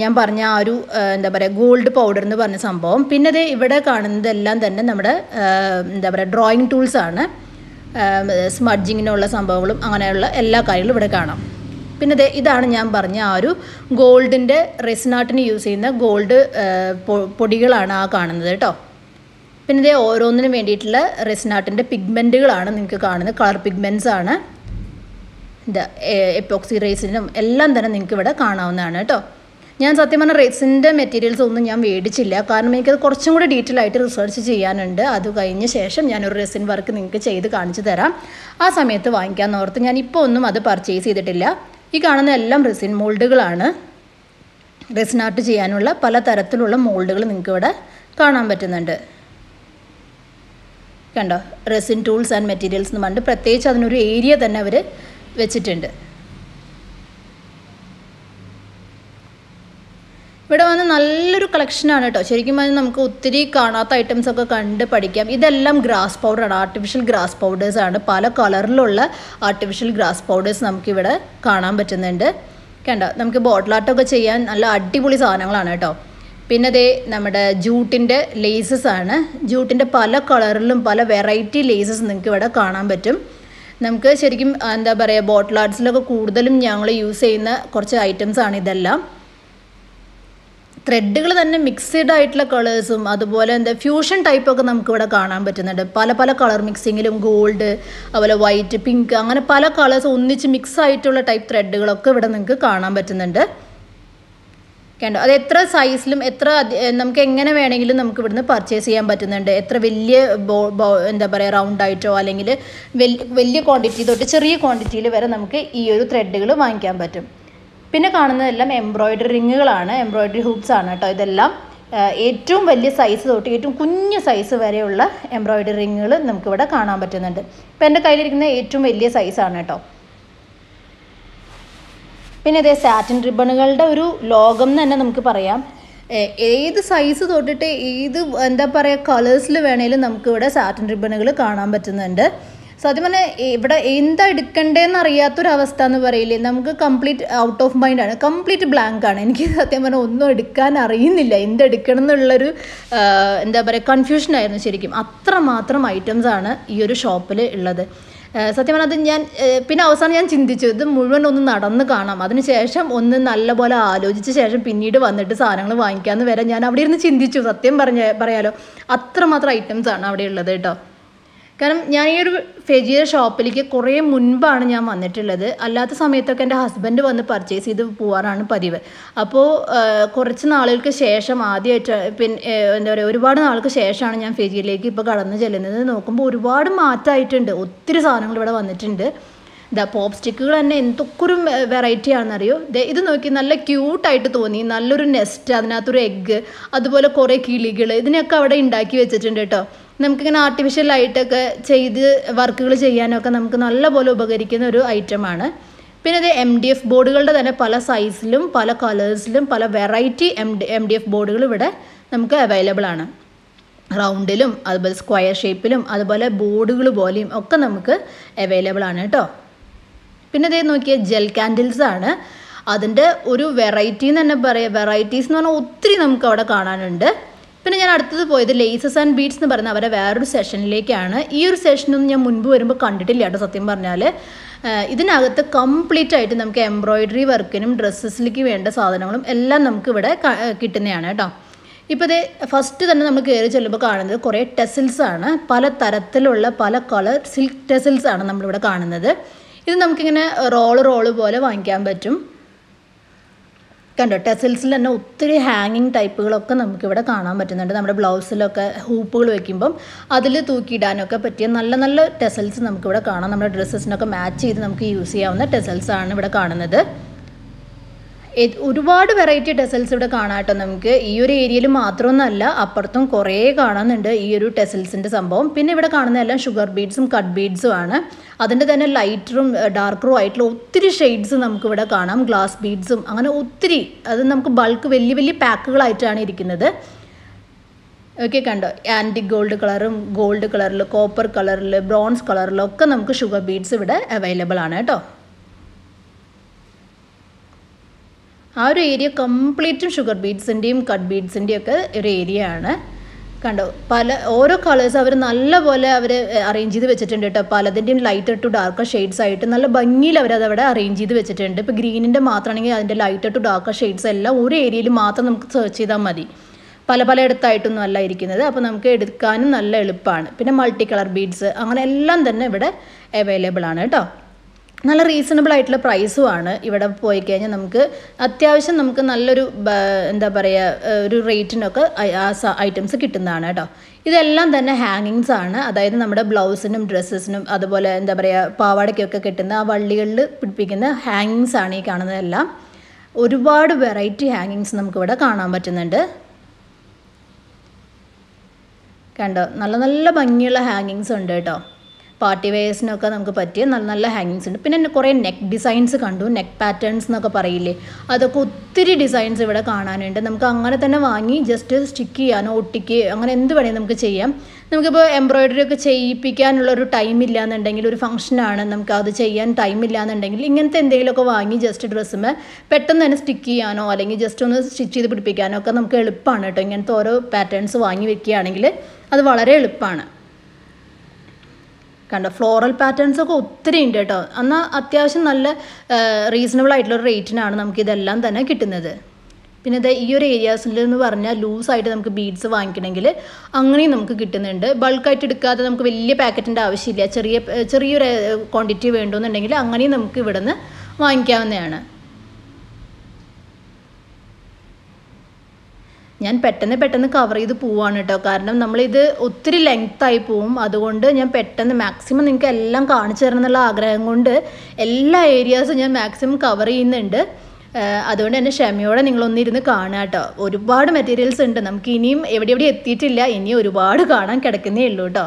ഞാൻ പറഞ്ഞ ആ ഒരു എന്താ പറയുക ഗോൾഡ് പൗഡർ എന്ന് പറഞ്ഞ സംഭവം. പിന്നെ ഇത് ഇവിടെ കാണുന്നതെല്ലാം തന്നെ നമ്മുടെ എന്താ പറയുക ഡ്രോയിങ് ടൂൾസാണ് സ്മഡ്ജിങ്ങിനുള്ള സംഭവങ്ങളും അങ്ങനെയുള്ള എല്ലാ കാര്യങ്ങളും ഇവിടെ കാണാം. പിന്നെ ദേ ഇതാണ് ഞാൻ പറഞ്ഞ ആ ഒരു ഗോൾഡിന്റെ റെസിനാട്ടിന് യൂസ് ചെയ്യുന്ന ഗോൾഡ് പൊടികളാണ് ആ കാണുന്നത് കേട്ടോ. പിന്നെ ഇതേ ഓരോന്നിനും വേണ്ടിയിട്ടുള്ള റെസിനാട്ടിന്റെ പിഗ്മെന്റുകളാണ് നിങ്ങൾക്ക് കാണുന്നത്. കളർ പിഗ്മെന്റ്സ് ആണ്. എപ്പോക്സി റേസിനും എല്ലാം തന്നെ നിങ്ങൾക്ക് ഇവിടെ കാണാവുന്നതാണ് കേട്ടോ. ഞാൻ സത്യം പറഞ്ഞാൽ റേസിന്റെ മെറ്റീരിയൽസ് ഒന്നും ഞാൻ മേടിച്ചില്ല. കാരണം എനിക്കത് കുറച്ചും കൂടി ഡീറ്റെയിൽ ആയിട്ട് റിസർച്ച് ചെയ്യാനുണ്ട്. അത് കഴിഞ്ഞ ശേഷം ഞാനൊരു റെസിൻ വർക്ക് നിങ്ങൾക്ക് ചെയ്ത് കാണിച്ചു തരാം. ആ സമയത്ത് വാങ്ങിക്കാൻ ഓർത്ത് ഞാൻ ഇപ്പോൾ ഒന്നും അത് പർച്ചേസ് ചെയ്തിട്ടില്ല. ഈ കാണുന്ന എല്ലാം റെസിൻ മോൾഡുകളാണ് റെസിൻ ആർട്ട് ചെയ്യാനുള്ള പല തരത്തിലുള്ള മോൾഡുകൾ നിങ്ങൾക്ക് ഇവിടെ കാണാൻ പറ്റുന്നുണ്ട്. കണ്ടോ? റെസിൻ ടൂൾസ് ആൻഡ് മെറ്റീരിയൽസ് എന്ന് പറഞ്ഞിട്ട് പ്രത്യേകിച്ച് അതിനൊരു ഏരിയ തന്നെ അവർ വെച്ചിട്ടുണ്ട്. ഇവിടെ വന്ന് നല്ലൊരു കളക്ഷനാണ് കേട്ടോ ശരിക്കും പറഞ്ഞാൽ നമുക്ക് ഒത്തിരി കാണാത്ത ഐറ്റംസ് ഒക്കെ കണ്ട് പഠിക്കാം. ഇതെല്ലാം ഗ്രാസ് പൗഡറാണ് ആർട്ടിഫിഷ്യൽ ഗ്രാസ് പൗഡേഴ്സാണ് പല കളറിലുള്ള ആർട്ടിഫിഷ്യൽ ഗ്രാസ് പൗഡേഴ്സ് നമുക്കിവിടെ കാണാൻ പറ്റുന്നുണ്ട്. കണ്ടോ? നമുക്ക് ബോട്ടിലാട്ടമൊക്കെ ചെയ്യാൻ നല്ല അടിപൊളി സാധനങ്ങളാണ് കേട്ടോ പിന്നെ ദേ നമ്മുടെ ജൂട്ടിന്റെ ലേസസ് ആണ്. ജൂട്ടിന്റെ പല കളറിലും പല വെറൈറ്റി ലേസസ് നിങ്ങൾക്ക് ഇവിടെ കാണാൻ പറ്റും. നമുക്ക് ശരിക്കും എന്താ പറയുക ബോട്ടിൽ ആർട്സിലൊക്കെ കൂടുതലും ഞങ്ങൾ യൂസ് ചെയ്യുന്ന കുറച്ച് ഐറ്റംസ് ആണ് ഇതെല്ലാം. ത്രെഡുകൾ തന്നെ മിക്സ്ഡ് ആയിട്ടുള്ള കളേഴ്സും അതുപോലെ എന്താ ഫ്യൂഷൻ ടൈപ്പൊക്കെ നമുക്കിവിടെ കാണാൻ പറ്റുന്നുണ്ട്. പല പല കളർ മിക്സിങ്ങിലും ഗോൾഡ് അതുപോലെ വൈറ്റ് പിങ്ക് അങ്ങനെ പല കളേഴ്സ് ഒന്നിച്ച് മിക്സ് ആയിട്ടുള്ള ടൈപ്പ് ത്രെഡുകളൊക്കെ ഇവിടെ നിങ്ങൾക്ക് കാണാൻ പറ്റുന്നുണ്ട്. കണ്ടോ? അത് എത്ര സൈസിലും എത്ര നമുക്ക് എങ്ങനെ വേണമെങ്കിലും നമുക്ക് ഇവിടുന്ന് പർച്ചേസ് ചെയ്യാൻ പറ്റുന്നുണ്ട്. എത്ര വലിയ ബോ എന്താ പറയുക റൗണ്ട് ആയിട്ടോ അല്ലെങ്കിൽ വലിയ ക്വാണ്ടിറ്റി തൊട്ട് ചെറിയ ക്വാണ്ടിറ്റിയിൽ വരെ നമുക്ക് ഈ ഒരു ത്രെഡുകൾ വാങ്ങിക്കാൻ പറ്റും. പിന്നെ കാണുന്നതെല്ലാം എംബ്രോയ്ഡറി റിങ്ങുകളാണ് എംബ്രോയ്ഡറി ഹൂപ്സ് ആണ് കേട്ടോ ഇതെല്ലാം. ഏറ്റവും വലിയ സൈസ് തൊട്ട് ഏറ്റവും കുഞ്ഞ് സൈസ് വരെയുള്ള എംബ്രോയിഡറി റിങ്ങുകൾ നമുക്കിവിടെ കാണാൻ പറ്റുന്നുണ്ട്. ഇപ്പം എന്റെ കയ്യിലിരിക്കുന്ന ഏറ്റവും വലിയ സൈസാണ് കേട്ടോ. പിന്നെ ഇതേ സാറ്റിൻ റിബണുകളുടെ ഒരു ലോകം തന്നെ നമുക്ക് പറയാം. ഏത് സൈസ് തൊട്ടിട്ട് ഏത് എന്താ പറയുക കളേഴ്സിൽ വേണേലും നമുക്ക് ഇവിടെ സാറ്റിൻ റിബണുകൾ കാണാൻ പറ്റുന്നുണ്ട്. സത്യം പറഞ്ഞാൽ ഇവിടെ എന്താ എടുക്കണ്ടേന്ന് അറിയാത്തൊരവസ്ഥ എന്ന് പറയില്ലേ? നമുക്ക് കംപ്ലീറ്റ് ഔട്ട് ഓഫ് മൈൻഡ് ആണ്. കംപ്ലീറ്റ് ബ്ലാങ്ക് ആണ്. എനിക്ക് സത്യം പറഞ്ഞാൽ ഒന്നും എടുക്കാൻ അറിയുന്നില്ല. എന്തെടുക്കണം എന്നുള്ളൊരു എന്താ പറയുക കൺഫ്യൂഷനായിരുന്നു ശരിക്കും. അത്രമാത്രം ഐറ്റംസ് ആണ് ഈ ഒരു ഷോപ്പിൽ ഉള്ളത്. സത്യം പറഞ്ഞത് ഞാൻ പിന്നെ അവസാനം ഞാൻ ചിന്തിച്ചു ഇത് മുഴുവൻ ഒന്ന് നടന്ന് കാണാം. അതിനുശേഷം ഒന്ന് നല്ലപോലെ ആലോചിച്ച ശേഷം പിന്നീട് വന്നിട്ട് സാധനങ്ങൾ വാങ്ങിക്കാമെന്ന് വരെ ഞാൻ അവിടെ ഇരുന്ന് ചിന്തിച്ചു. സത്യം പറഞ്ഞ പറയാലോ അത്രമാത്രം ഐറ്റംസ് ആണ് അവിടെ ഉള്ളത് കേട്ടോ. കാരണം ഞാൻ ഈ ഒരു ഫെജിയ ഷോപ്പിലേക്ക് കുറേ മുൻപാണ് ഞാൻ വന്നിട്ടുള്ളത്. അല്ലാത്ത സമയത്തൊക്കെ എന്റെ ഹസ്ബൻഡ് വന്ന് പർച്ചേസ് ചെയ്ത് പോകാറാണ് പതിവ്. അപ്പോൾ കുറച്ച് നാളുകൾക്ക് ശേഷം ആദ്യമായിട്ട് പിന്നെ എന്താ പറയുക ഒരുപാട് നാൾക്ക് ശേഷമാണ് ഞാൻ ഫെജിയിലേക്ക് ഇപ്പോൾ കടന്നു ചെല്ലുന്നത്. നോക്കുമ്പോൾ ഒരുപാട് മാറ്റമായിട്ടുണ്ട്. ഒത്തിരി സാധനങ്ങൾ ഇവിടെ വന്നിട്ടുണ്ട്. ഇതാ പോപ്പ് സ്റ്റിക്കുകൾ തന്നെ എന്തൊക്കെ ഒരു വെറൈറ്റി ആണെന്നറിയോ? ദേ ഇത് നോക്കി നല്ല ക്യൂട്ടായിട്ട് തോന്നി. നല്ലൊരു നെസ്റ്റ് അതിനകത്തൊരു എഗ്ഗ് അതുപോലെ കുറേ കിളികൾ ഇതിനൊക്കെ അവിടെ ഉണ്ടാക്കി വെച്ചിട്ടുണ്ട് കേട്ടോ നമുക്കിങ്ങനെ ആർട്ടിഫിഷ്യൽ ആയിട്ടൊക്കെ ചെയ്ത് വർക്കുകൾ ചെയ്യാനൊക്കെ നമുക്ക് നല്ലപോലെ ഉപകരിക്കുന്ന ഒരു ഐറ്റമാണ് പിന്നെ ഇത് എം ഡി എഫ് ബോർഡുകളുടെ തന്നെ പല സൈസിലും പല കളേഴ്സിലും പല variety M D M D F ബോർഡുകൾ ഇവിടെ നമുക്ക് അവൈലബിൾ ആണ്. റൗണ്ടിലും അതുപോലെ സ്ക്വയർ ഷേപ്പിലും അതുപോലെ ബോർഡുകൾ പോലെയും ഒക്കെ നമുക്ക് അവൈലബിൾ ആണ് കേട്ടോ പിന്നെ ഇതേ നോക്കിയ ജെൽ കാൻഡിൽസ് ആണ്. അതിന്റെ ഒരു വെറൈറ്റി എന്ന് തന്നെ പറയാം വെറൈറ്റീസ് എന്ന് പറഞ്ഞാൽ ഒത്തിരി നമുക്ക് അവിടെ കാണാനുണ്ട്. പിന്നെ ഞാൻ അടുത്തത് പോയത് ലേസസ് ആൻഡ് ബീഡ്സ് എന്ന് പറയുന്ന അവരെ വേറൊരു സെഷനിലേക്കാണ് ഈ ഒരു സെഷനൊന്നും ഞാൻ മുൻപ് വരുമ്പോൾ കണ്ടിട്ടില്ല കേട്ടോ സത്യം പറഞ്ഞാൽ ഇതിനകത്ത് കംപ്ലീറ്റ് ആയിട്ട് നമുക്ക് എംബ്രോയിഡറി വർക്കിനും ഡ്രസ്സസിലേക്ക് വേണ്ട സാധനങ്ങളും എല്ലാം നമുക്ക് ഇവിടെ കിട്ടുന്നതാണ് കേട്ടോ. ഇപ്പോൾ ഇത് ഫസ്റ്റ് തന്നെ നമ്മൾ കയറി ചെല്ലുമ്പോൾ കാണുന്നത് കുറേ ടെസിൽസ് ആണ്. പല തരത്തിലുള്ള പല കളർ സിൽക്ക് ടെസിൽസ് ആണ് നമ്മളിവിടെ കാണുന്നത്. ഇത് നമുക്കിങ്ങനെ റോൾ റോൾ പോലെ വാങ്ങിക്കാൻ പറ്റും. കണ്ടോ ടെസിൽസിൽ തന്നെ ഒത്തിരി ഹാങ്ങിങ് ടൈപ്പുകളൊക്കെ നമുക്കിവിടെ കാണാൻ പറ്റുന്നുണ്ട്. നമ്മുടെ ബ്ലൗസിലൊക്കെ ഹൂപ്പുകൾ വെക്കുമ്പം അതിൽ തൂക്കിയിടാനൊക്കെ പറ്റിയ നല്ല നല്ല ടെസൽസ് നമുക്കിവിടെ കാണാം. നമ്മുടെ ഡ്രസ്സസിനൊക്കെ മാച്ച് ചെയ്ത് നമുക്ക് യൂസ് ചെയ്യാവുന്ന ടെസൽസ് ആണ് ഇവിടെ കാണുന്നത്. ഒരുപാട് വെറൈറ്റി ടെസൽസ് ഇവിടെ കാണാട്ടോ നമുക്ക്. ഈ ഒരു ഏരിയയിൽ മാത്രമൊന്നുമല്ല അപ്പുറത്തും കുറേ കാണുന്നുണ്ട് ഈ ഒരു ടെസൽസിന്റെ സംഭവം. പിന്നെ ഇവിടെ കാണുന്ന എല്ലാം ഷുഗർ ബീഡ്സും കട്ട് ബീഡ്സും ആണ്. അതിന്റെ തന്നെ ലൈറ്ററും ഡാർക്കറും ആയിട്ടുള്ള ഒത്തിരി ഷെയ്ഡ്സ് നമുക്കിവിടെ കാണാം. ഗ്ലാസ് ബീഡ്സും അങ്ങനെ ഒത്തിരി അത് നമുക്ക് ബൾക്ക് വലിയ വലിയ പാക്കുകളായിട്ടാണ് ഇരിക്കുന്നത്. ഓക്കെ കണ്ടോ? ആന്റി ഗോൾഡ് കളറും ഗോൾഡ് കളറിൽ കോപ്പർ കളറിൽ ബ്രോൺസ് കളറിലൊക്കെ നമുക്ക് ഷുഗർ ബീഡ്സ് ഇവിടെ അവൈലബിൾ ആണ് കേട്ടോ. ആ ഒരു ഏരിയ കംപ്ലീറ്റും ഷുഗർ ബീഡ്സിന്റെയും കട്ട് ബീഡ്സിന്റെയും ഒക്കെ ഒരു ഏരിയ ആണ്. കണ്ടോ? പല ഓരോ കളേഴ്സ് അവർ നല്ലപോലെ അവർ അറേഞ്ച് ചെയ്ത് വെച്ചിട്ടുണ്ട് കേട്ടോ. പലതിന്റെയും ലൈറ്റ് ടു ഡാർക്ക് ഷെയ്ഡ്സ് ആയിട്ട് നല്ല ഭംഗിയിൽ അവരത് അവിടെ അറേഞ്ച് ചെയ്ത് വെച്ചിട്ടുണ്ട്. ഇപ്പോൾ ഗ്രീനിന്റെ മാത്രമാണെങ്കിൽ അതിന്റെ ലൈറ്റ് ടു ഡാർക്ക് ഷെയ്ഡ്സ് എല്ലാം ഒരു ഏരിയയിൽ മാത്രം നമുക്ക് സെർച്ച് ചെയ്താൽ മതി. പല പല ഇടത്തായിട്ടൊന്നും അല്ല ഇരിക്കുന്നത്. അപ്പോൾ നമുക്ക് എടുക്കാനും നല്ല എളുപ്പമാണ്. പിന്നെ മൾട്ടി കളർ ബീഡ്സ് അങ്ങനെ എല്ലാം തന്നെ ഇവിടെ അവൈലബിൾ ആണ് കേട്ടോ. നല്ല റീസണബിൾ ആയിട്ടുള്ള പ്രൈസുമാണ് ഇവിടെ പോയി കഴിഞ്ഞാൽ നമുക്ക് അത്യാവശ്യം നമുക്ക് നല്ലൊരു എന്താ പറയുക ഒരു റേറ്റിനൊക്കെ ആ ഐറ്റംസ് കിട്ടുന്നതാണ് കേട്ടോ. ഇതെല്ലാം തന്നെ ഹാങ്ങിങ്സ് ആണ്. അതായത് നമ്മുടെ ബ്ലൗസിനും ഡ്രസ്സസിനും അതുപോലെ എന്താ പറയുക പാവാടയ്ക്കൊക്കെ കിട്ടുന്ന ആ വള്ളികളിൽ പിടിപ്പിക്കുന്ന ഹാങ്ങിങ്സ് ആണ് ഈ കാണുന്നതെല്ലാം. ഒരുപാട് വെറൈറ്റി ഹാങ്ങിങ്സ് നമുക്കിവിടെ കാണാൻ പറ്റുന്നുണ്ട്. കണ്ടോ? നല്ല നല്ല ഭംഗിയുള്ള ഹാങ്ങിങ്സ് ഉണ്ട് കേട്ടോ. പാർട്ടി വെയേഴ്സിനൊക്കെ നമുക്ക് പറ്റിയ നല്ല നല്ല ഹാങ്ങിങ്സ് ഉണ്ട്. പിന്നെ കുറേ നെക്ക് ഡിസൈൻസ് കണ്ടു. നെക്ക് പാറ്റേൺസ് എന്നൊക്കെ പറയില്ലേ. അതൊക്കെ ഒത്തിരി ഡിസൈൻസ് ഇവിടെ കാണാനുണ്ട്. നമുക്ക് അങ്ങനെ തന്നെ വാങ്ങി ജസ്റ്റ് സ്റ്റിക്ക് ചെയ്യാനോ ഒട്ടിക്ക് അങ്ങനെ എന്ത് വേണമെങ്കിലും നമുക്ക് ചെയ്യാം. നമുക്കിപ്പോൾ എംബ്രോയ്ഡറി ഒക്കെ ചെയ്യിപ്പിക്കാനുള്ള ഒരു ടൈം ഇല്ലാന്നുണ്ടെങ്കിൽ ഒരു ഫംഗ്ഷനാണ് നമുക്ക് അത് ചെയ്യാൻ ടൈം ഇല്ലാന്നുണ്ടെങ്കിൽ ഇങ്ങനത്തെ എന്തെങ്കിലുമൊക്കെ വാങ്ങി ജസ്റ്റ് ഡ്രസ്സുമേ പെട്ടെന്ന് തന്നെ സ്റ്റിക്ക് ചെയ്യാനോ അല്ലെങ്കിൽ ജസ്റ്റ് ഒന്ന് സ്റ്റിച്ച് ചെയ്ത് പിടിപ്പിക്കാനോ ഒക്കെ നമുക്ക് എളുപ്പമാണ് കേട്ടോ. ഇങ്ങനത്തെ ഓരോ പാറ്റേൺസ് വാങ്ങി വെക്കുകയാണെങ്കിൽ അത് വളരെ എളുപ്പമാണ് കണ്ടോ? ഫ്ലോറൽ പാറ്റേൺസ് ഒക്കെ ഒത്തിരി ഉണ്ട് കേട്ടോ. എന്നാൽ അത്യാവശ്യം നല്ല റീസണബിൾ ആയിട്ടുള്ള റേറ്റിനാണ് നമുക്ക് ഇതെല്ലാം തന്നെ കിട്ടുന്നത്. പിന്നെ ഇത് ഈ ഒരു ഏരിയാസിൽ എന്ന് പറഞ്ഞാൽ ലൂസായിട്ട് നമുക്ക് ബീഡ്സ് വാങ്ങിക്കണമെങ്കിൽ അങ്ങനെയും നമുക്ക് കിട്ടുന്നുണ്ട്. ബൾക്കായിട്ട് എടുക്കാതെ നമുക്ക് വലിയ പാക്കറ്റിന്റെ ആവശ്യമില്ല. ചെറിയ ചെറിയൊരു ക്വാണ്ടിറ്റി വേണ്ടുമെന്നുണ്ടെങ്കിൽ അങ്ങനെയും നമുക്ക് ഇവിടെ നിന്ന് വാങ്ങിക്കാവുന്നതാണ്. ഞാൻ പെട്ടെന്ന് പെട്ടെന്ന് കവർ ചെയ്ത് പോവാണ് കേട്ടോ കാരണം നമ്മളിത് ഒത്തിരി ലെങ്ത് ആയി പോവും. അതുകൊണ്ട് ഞാൻ പെട്ടെന്ന് മാക്സിമം നിങ്ങൾക്ക് എല്ലാം കാണിച്ചു തരണം എന്നുള്ള ആഗ്രഹം കൊണ്ട് എല്ലാ ഏരിയാസും ഞാൻ മാക്സിമം കവർ ചെയ്യുന്നുണ്ട്. അതുകൊണ്ട് തന്നെ ക്ഷമയോടെ നിങ്ങളൊന്നിരുന്ന് കാണുക കേട്ടോ ഒരുപാട് മെറ്റീരിയൽസ് ഉണ്ട്. നമുക്ക് ഇനിയും എവിടെ എവിടെ എത്തിയിട്ടില്ല. ഇനി ഒരുപാട് കാണാൻ കിടക്കുന്നേ ഉള്ളൂ കേട്ടോ